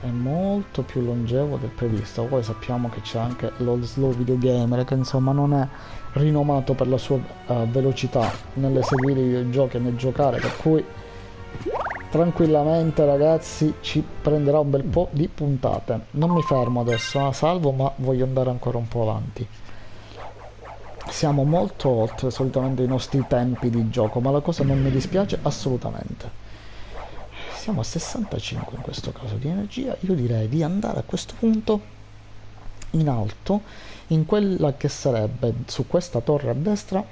È molto più longevo del previsto. Poi sappiamo che c'è anche l'old slow videogamer che insomma non è rinomato per la sua uh, velocità nell'eseguire i videogiochi e nel giocare per cui tranquillamente ragazzi ci prenderà un bel po' di puntate. Non mi fermo adesso eh, salvo ma voglio andare ancora un po' avanti. Siamo molto oltre solitamente i nostri tempi di gioco ma la cosa non mi dispiace assolutamente. Siamo a 65 in questo caso di energia. Io direi di andare a questo punto in alto in quella che sarebbe su questa torre a destra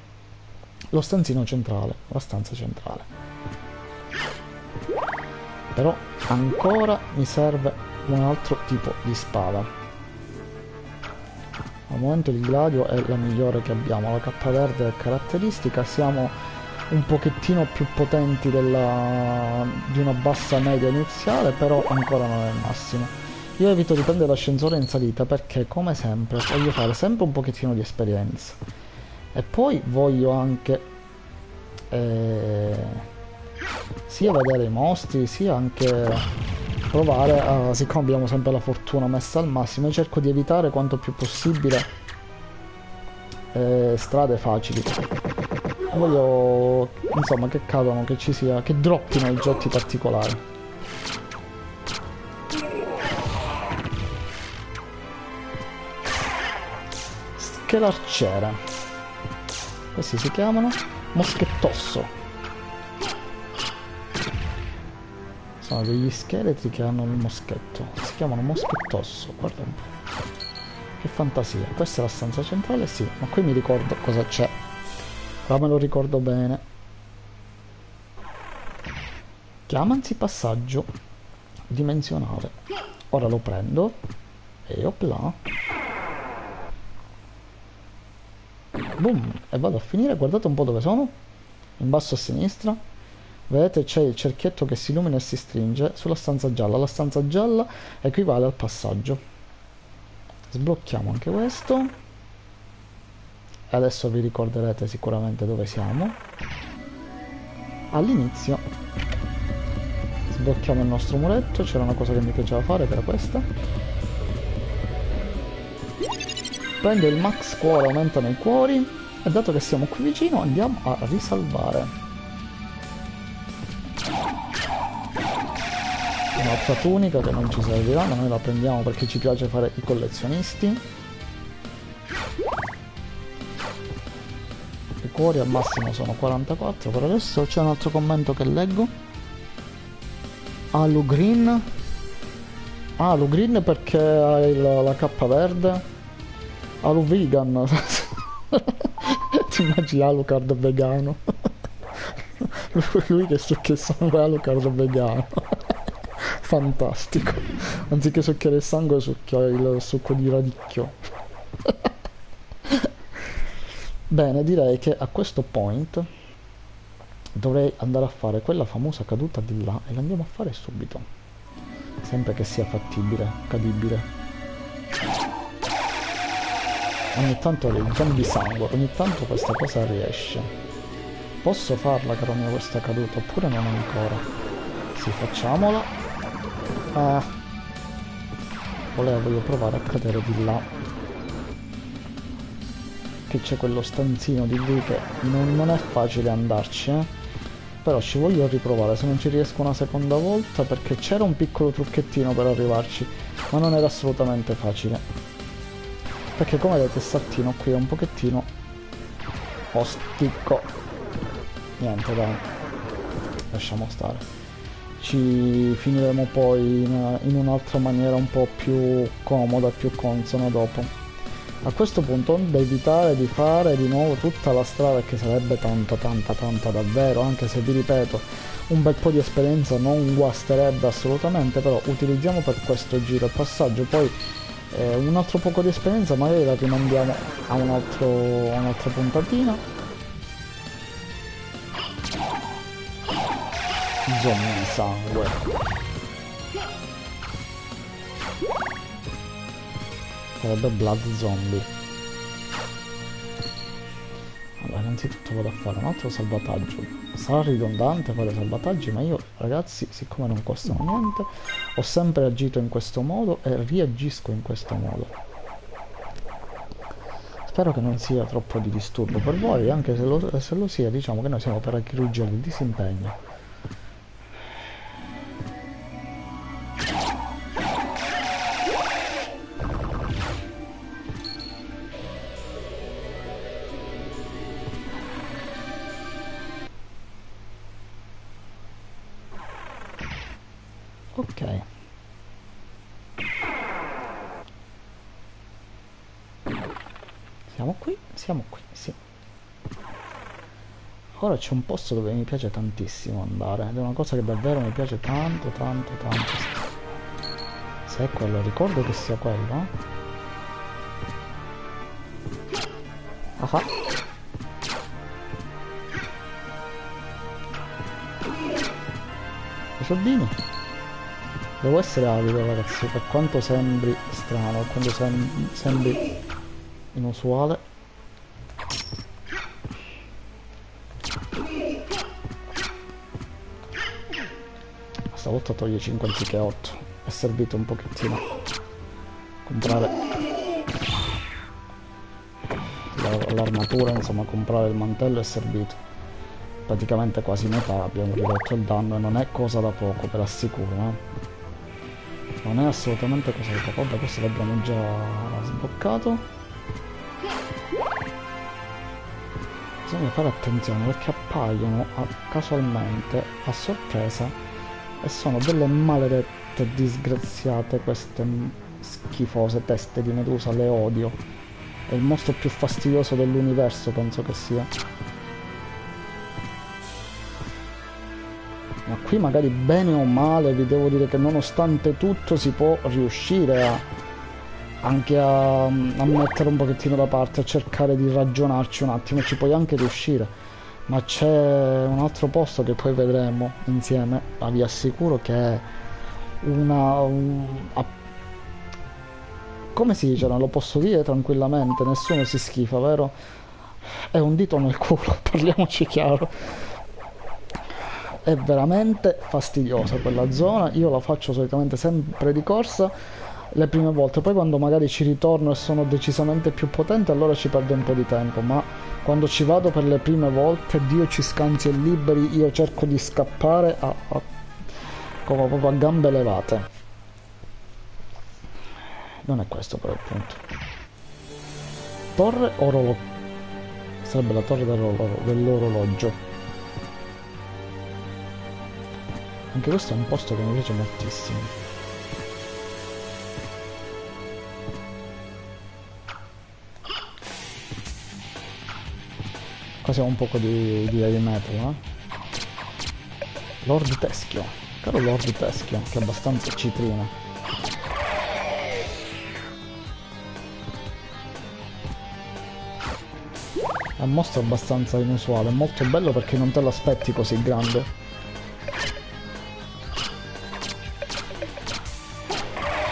lo stanzino centrale la stanza centrale. Però ancora mi serve un altro tipo di spada. Al momento il gladio è la migliore che abbiamo la cappa verde è caratteristica siamo un pochettino più potenti della, di una bassa media iniziale però ancora non è il massimo io evito di prendere l'ascensore in salita perché come sempre voglio fare sempre un pochettino di esperienza. E poi voglio anche eh, sia vedere i mostri sia anche provare a siccome abbiamo sempre la fortuna messa al massimo io cerco di evitare quanto più possibile eh, strade facili. Voglio insomma che cadano che ci sia che droppino i giochi particolari schelarciere questi si chiamano moschettosso sono degli scheletri che hanno il moschetto. Si chiamano moschettosso guarda un po' che fantasia. Questa è la stanza centrale sì ma qui mi ricordo cosa c'è. Qua me lo ricordo bene. Chiamansi passaggio dimensionale. Ora lo prendo e opla boom e vado a finire guardate un po' dove sono. In basso a sinistra. Vedete c'è il cerchietto che si illumina e si stringe sulla stanza gialla. La stanza gialla equivale al passaggio. Sblocchiamo anche questo. Adesso vi ricorderete sicuramente dove siamo. All'inizio sblocchiamo il nostro muretto. C'era una cosa che mi piaceva fare che era questa prendo il max cuore aumentano i cuori e dato che siamo qui vicino andiamo a risalvare. Un'altra tunica che non ci servirà ma noi la prendiamo perché ci piace fare i collezionisti. I cuori al massimo sono 44 per adesso. C'è un altro commento che leggo. Alu Green. Alu Green perché hai la, la cappa verde Alu Vegan. (laughs) Ti immagini Alucard vegano? (laughs) Lui che succhia il sangue Alucard vegano. (laughs) Fantastico. Anziché succhiare il sangue succhia il succo di radicchio. Bene direi che a questo point dovrei andare a fare quella famosa caduta di là e l'andiamo a fare subito. Sempre che sia fattibile cadibile ogni tanto il zombie sangue ogni tanto questa cosa riesce posso farla caro mio questa caduta oppure non ancora sì facciamola Ah. Volevo voglio provare a cadere di là. Che c'è quello stanzino di lì che non, non è facile andarci, eh. Però ci voglio riprovare se non ci riesco una seconda volta perché c'era un piccolo trucchettino per arrivarci, ma non era assolutamente facile. Perché come vedete il saltino qui è un pochettino ostico. Niente dai. Lasciamo stare ci finiremo poi in, in un'altra maniera un po' più comoda, più consona dopo. A questo punto da evitare di fare di nuovo tutta la strada che sarebbe tanta tanta tanta davvero, anche se vi ripeto un bel po' di esperienza non guasterebbe assolutamente, però utilizziamo per questo giro il passaggio, poi eh, un altro poco di esperienza magari la rimandiamo a, un altro, un'altra puntatina zombie di sangue. Sarebbe Blood Zombie. Innanzitutto vado a fare un altro salvataggio. Sarà ridondante fare salvataggi, ma io, ragazzi, siccome non costano niente, ho sempre agito in questo modo e reagisco in questo modo. Spero che non sia troppo di disturbo per voi, anche se lo, se lo sia, diciamo che noi siamo per la chirurgia del disimpegno. Ora c'è un posto dove mi piace tantissimo andare ed è una cosa che davvero mi piace tanto, tanto, tanto. Se è quello, ricordo che sia quello. Ah. I soldini. Devo essere avido ragazzi, per quanto sembri strano, per quanto sem sembri inusuale. Stavolta toglie 5 anziché 8 è servito un pochettino. Comprare. L'armatura insomma comprare il mantello è servito. Praticamente quasi metà abbiamo ridotto il danno e non è cosa da poco per assicuro eh? non è assolutamente cosa da poco. Vabbè questo l'abbiamo già sbloccato. Bisogna fare attenzione perché appaiono a, casualmente a sorpresa e sono delle maledette disgraziate queste schifose teste di Medusa, le odio. È il mostro più fastidioso dell'universo, penso che sia. Ma qui magari bene o male vi devo dire che nonostante tutto si può riuscire a anche a, a mettere un pochettino da parte, a cercare di ragionarci un attimo, ci puoi anche riuscire ma c'è un altro posto che poi vedremo insieme ma vi assicuro che è una un, a, come si dice non lo posso dire tranquillamente nessuno si schifa vero? È un dito nel culo (laughs) parliamoci chiaro. È veramente fastidiosa quella zona io la faccio solitamente sempre di corsa le prime volte poi quando magari ci ritorno e sono decisamente più potente allora ci perdo un po' di tempo. Ma quando ci vado per le prime volte Dio ci scansi e liberi io cerco di scappare a, a, come proprio a gambe levate. Non è questo però il punto. Torre orologio sarebbe la torre dell'orologio. Anche questo è un posto che mi piace moltissimo Qua un po' di, di heavy metal, eh? Lord Teschio. Caro Lord Teschio, che è abbastanza citrina. È un mostro abbastanza inusuale, molto bello perché non te l'aspetti così grande.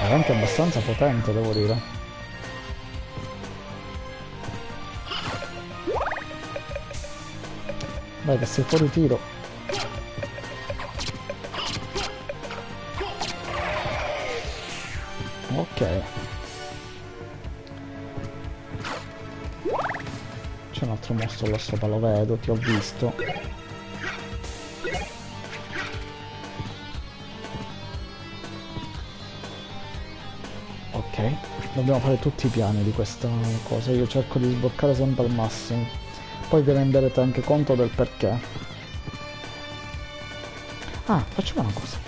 È anche abbastanza potente, devo dire. Vai che sei fuori tiro. Ok. C'è un altro mostro là sopra, lo vedo, ti ho visto. Ok, dobbiamo fare tutti i piani di questa cosa, io cerco di sbloccare sempre al massimo poi vi renderete anche conto del perché. Ah, facciamo una cosa.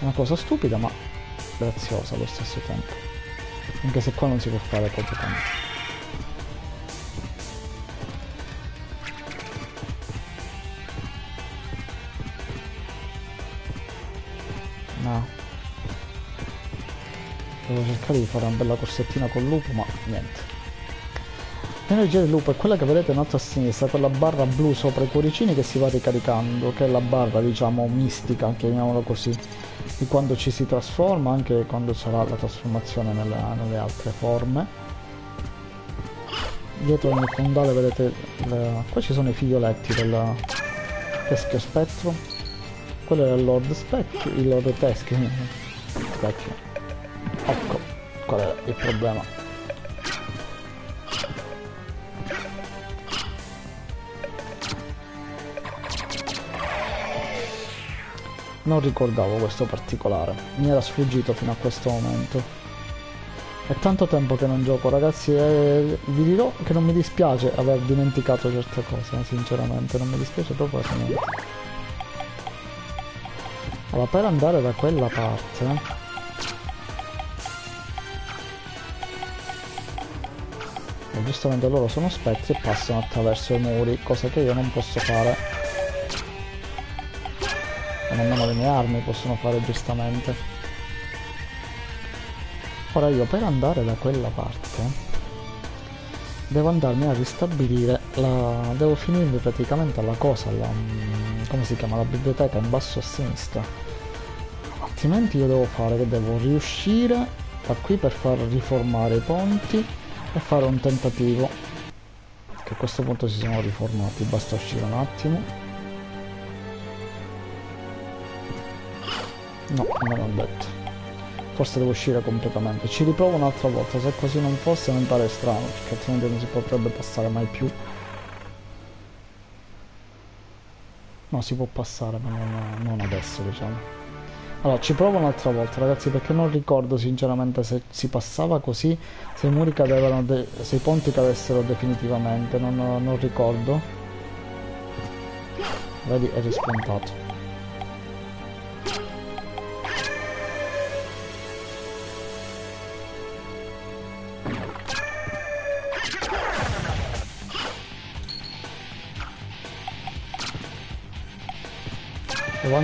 Una cosa stupida ma graziosa allo stesso tempo. Anche se qua non si può fare poco tempo. Cercare di fare una bella corsettina col lupo, ma niente. L'energia del lupo è quella che vedete in alto a sinistra, quella barra blu sopra i cuoricini che si va ricaricando, che è la barra, diciamo, mistica, chiamiamola così, di quando ci si trasforma, anche quando sarà la trasformazione nelle, nelle altre forme. Dietro nel fondale vedete, le... qua ci sono i figlioletti del teschio spettro, quello è il Lord Specchio, il Lord Teschio, è il problema. Non ricordavo questo particolare, mi era sfuggito fino a questo momento. È tanto tempo che non gioco ragazzi e vi dirò che non mi dispiace aver dimenticato certe cose, sinceramente, non mi dispiace proprio niente. allora per andare da quella parte giustamente loro sono spettri e passano attraverso i muri cosa che io non posso fare. E nemmeno le mie armi possono fare giustamente. Ora io per andare da quella parte devo andarmi a ristabilire la... devo finire praticamente la cosa la... come si chiama la biblioteca in basso a sinistra. Altrimenti io devo fare che devo riuscire da qui per far riformare i ponti e fare un tentativo. Che a questo punto si sono riformati basta uscire un attimo. No non l'ho detto. Forse devo uscire completamente. Ci riprovo un'altra volta se così non fosse mi pare strano perché altrimenti non si potrebbe passare mai più. No si può passare ma non, non adesso diciamo allora ci provo un'altra volta ragazzi perché non ricordo sinceramente se si passava così se i muri cadevano se i ponti cadessero definitivamente non, non ricordo. Vedi è rispuntato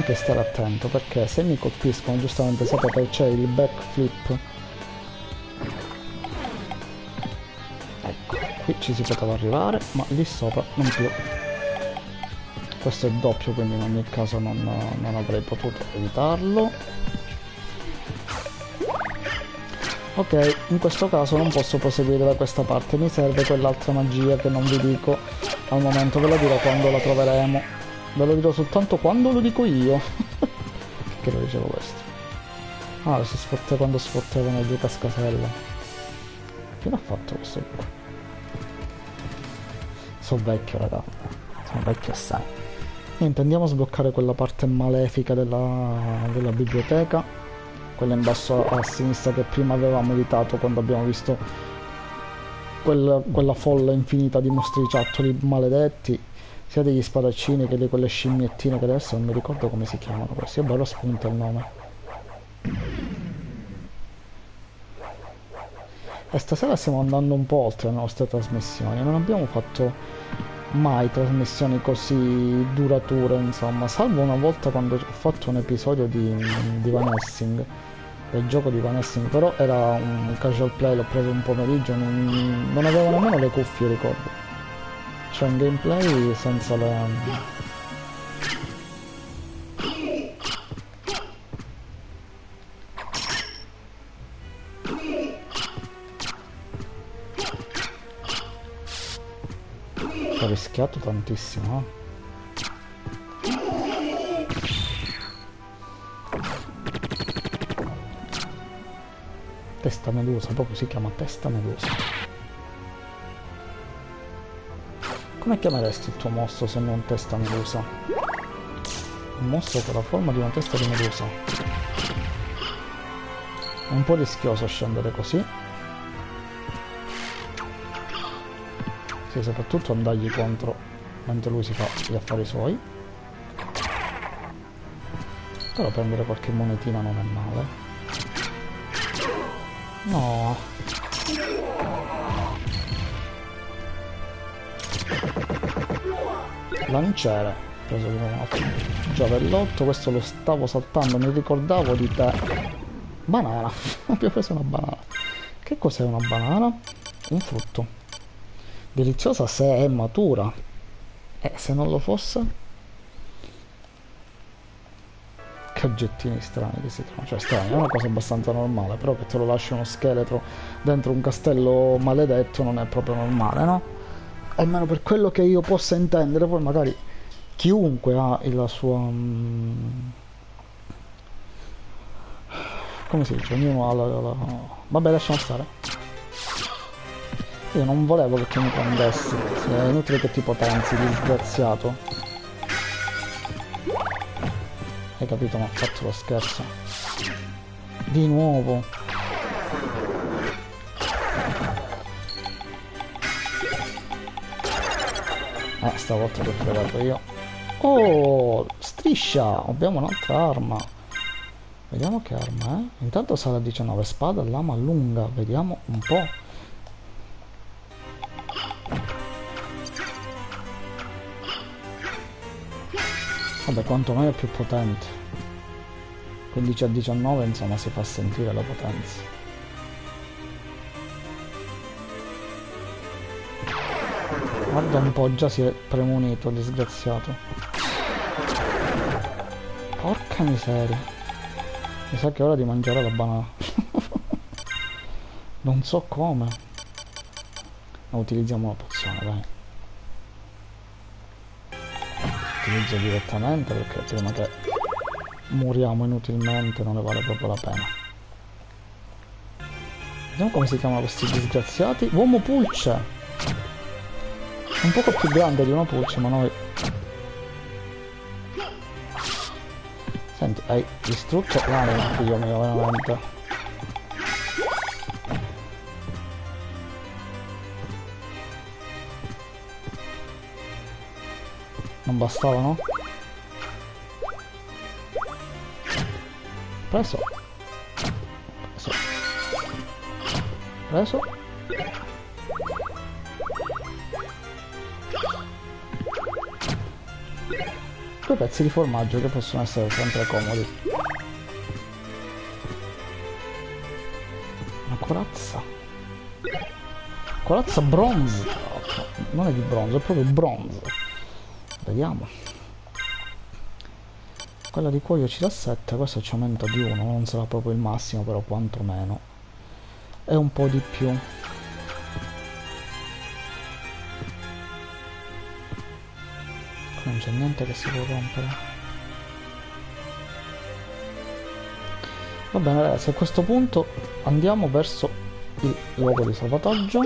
anche stare attento perché se mi colpiscono giustamente sapete c'è il backflip. Ecco qui ci si poteva arrivare ma lì sopra non più. Questo è doppio quindi in ogni caso non, non avrei potuto evitarlo. Ok in questo caso non posso proseguire da questa parte. Mi serve quell'altra magia che non vi dico al momento ve la dirò quando la troveremo Ve lo dirò soltanto quando lo dico io. (laughs) Perché lo dicevo questo? Ah, si sfotte quando sfottevano giù cascasella. Chi l'ha fatto questo qua? Sono vecchio, raga. Sono vecchio assai. Niente, andiamo a sbloccare quella parte malefica della, della biblioteca. Quella in basso a sinistra che prima avevamo evitato quando abbiamo visto quella, quella folla infinita di mostriciattoli maledetti sia degli spadaccini che di quelle scimmiettine che adesso non mi ricordo come si chiamano questi, vabbè lo spunta il nome. E stasera stiamo andando un po' oltre le nostre trasmissioni, non abbiamo fatto mai trasmissioni così durature, insomma, salvo una volta quando ho fatto un episodio di, di Van Helsing, del gioco di Van però era un casual play, l'ho preso un pomeriggio, non, non avevo nemmeno le cuffie, ricordo c'è un gameplay senza le... Ho rischiato tantissimo, eh? Testa medusa, proprio si chiama testa medusa. Come chiameresti il tuo mostro se non testa medusa? Un mostro con la forma di una testa di medusa. È un po' rischioso scendere così. Sì, soprattutto andargli contro mentre lui si fa gli affari suoi. Però prendere qualche monetina non è male. No. Lanciere preso di un altro giavellotto questo lo stavo saltando mi ricordavo di te. Banana. (laughs) Abbiamo preso una banana. Che cos'è una banana? un frutto. Deliziosa se è matura. E se non lo fosse? Che oggettini strani che si trovano. Cioè strani è una cosa abbastanza normale però che te lo lasci uno scheletro dentro un castello maledetto non è proprio normale no? Almeno per quello che io possa intendere, poi magari chiunque ha la sua... Um, come si dice? Ognuno ha la, la... Vabbè, lasciamo stare. Io non volevo che mi prendessi, è inutile che ti potenzi, disgraziato. Hai capito? Ma ha fatto lo scherzo. Di nuovo. Eh, stavolta l'ho trovato io. Oh, striscia! Abbiamo un'altra arma. Vediamo che arma è. Intanto sale a 19. Spada, lama lunga. Vediamo un po'. Vabbè, quantomeno è più potente. 15 a 19, insomma, si fa sentire la potenza. Guarda un po', già si è premunito, disgraziato. Porca miseria. Mi sa che è ora di mangiare la banana. (laughs) non so come. Ma utilizziamo una pozione, dai. Utilizzo direttamente perché prima che moriamo inutilmente non ne vale proprio la pena. Vediamo come si chiamano questi disgraziati. Uomo pulce! Un poco più grande di una pulce, ma noi... Senti, hai distrutto l'anima, figlio mio, veramente. Non bastava, no? Preso. Preso. Preso. Due pezzi di formaggio che possono essere sempre comodi. Una corazza. Corazza bronze. Non è di bronzo, è proprio bronzo. Vediamo. Quella di cuoio ci dà 7, questo ci aumenta di 1, non sarà proprio il massimo, però quantomeno. E un po' di più. Non c'è niente che si può rompere. Va bene ragazzi, a questo punto andiamo verso il luogo di salvataggio.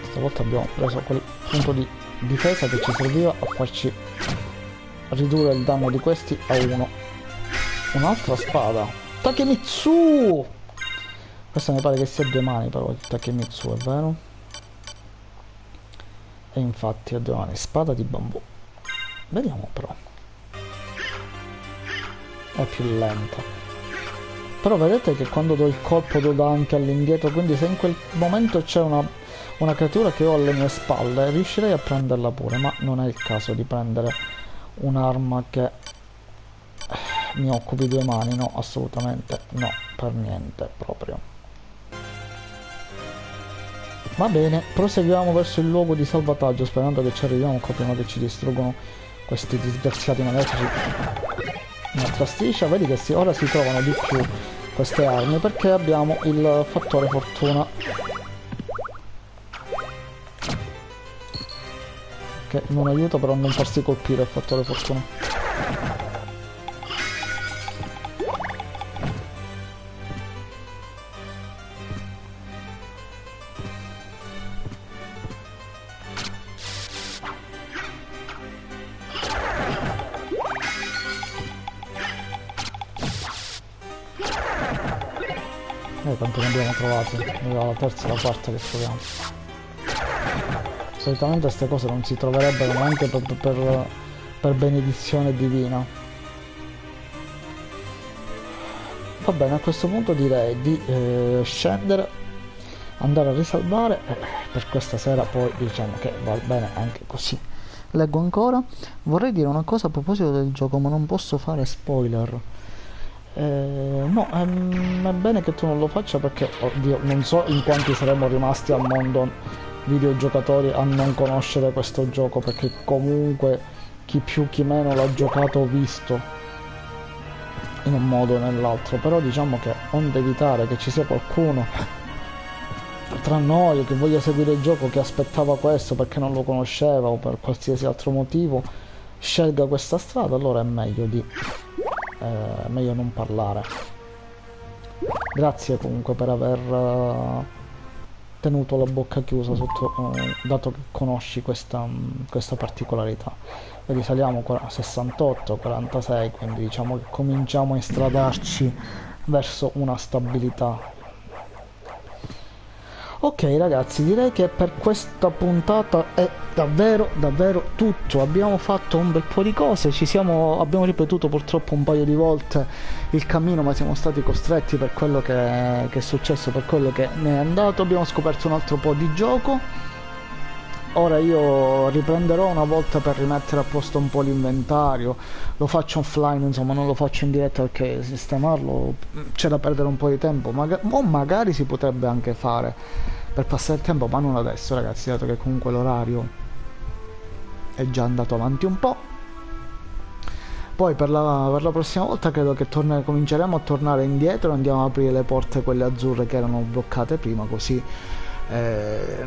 Stavolta abbiamo preso quel punto di difesa che ci serviva a farci ridurre il danno di questi a uno. Un'altra spada. Takemitsu! Questa mi pare che sia due mani però il Takemitsu, è vero? E infatti ha due mani. Spada di bambù. Vediamo però. È più lenta. Però vedete che quando do il colpo do anche all'indietro, quindi se in quel momento c'è una, una creatura che ho alle mie spalle, riuscirei a prenderla pure, ma non è il caso di prendere un'arma che mi occupi due mani, no, assolutamente no, per niente proprio. Va bene, proseguiamo verso il luogo di salvataggio sperando che ci arriviamo qua prima che ci distruggono questi disgraziati magnetici. Un'altra striscia, vedi che si, ora si trovano di più queste armi perché abbiamo il fattore fortuna che non aiuta però a non farsi colpire il fattore fortuna Terza la quarta che troviamo. Solitamente queste cose non si troverebbero neanche per, per, per benedizione divina. Va bene, a questo punto direi di eh, scendere, andare a risalvare. Eh, per questa sera poi diciamo che va bene anche così. Leggo ancora. Vorrei dire una cosa a proposito del gioco, ma non posso fare spoiler. Eh, no, ehm, è bene che tu non lo faccia perché, oddio, non so in quanti saremmo rimasti al mondo videogiocatori a non conoscere questo gioco perché comunque chi più chi meno l'ha giocato o visto in un modo o nell'altro. Però diciamo che onde evitare che ci sia qualcuno tra noi che voglia seguire il gioco che aspettava questo perché non lo conosceva o per qualsiasi altro motivo scelga questa strada allora è meglio di eh, meglio non parlare. Grazie comunque per aver uh, tenuto la bocca chiusa sotto, uh, dato che conosci questa, um, questa particolarità. Vedi saliamo a 68 46 quindi diciamo che cominciamo a instradarci verso una stabilità Ok ragazzi, direi che per questa puntata è davvero davvero tutto. Abbiamo fatto un bel po' di cose, siamo, abbiamo ripetuto purtroppo un paio di volte il cammino, ma siamo stati costretti per quello che, che è successo, per quello che ne è andato. Abbiamo scoperto un altro po' di gioco. Ora io riprenderò una volta per rimettere a posto un po' l'inventario, lo faccio offline, insomma non lo faccio in diretta perché sistemarlo c'è da perdere un po' di tempo, Maga- o magari si potrebbe anche fare per passare il tempo, ma non adesso ragazzi, dato che comunque l'orario è già andato avanti un po'. Poi per la, per la prossima volta credo che torne, cominceremo a tornare indietro, andiamo a aprire le porte quelle azzurre che erano bloccate prima, così eh,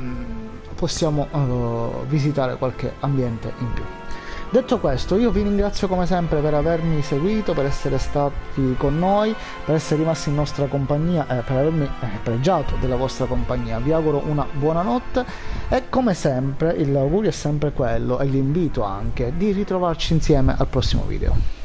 possiamo uh, visitare qualche ambiente in più. Detto questo, io vi ringrazio come sempre per avermi seguito, per essere stati con noi, per essere rimasti in nostra compagnia e eh, per avermi eh, pregiato della vostra compagnia. Vi auguro una buona notte e come sempre l'augurio è sempre quello e l'invito anche di ritrovarci insieme al prossimo video.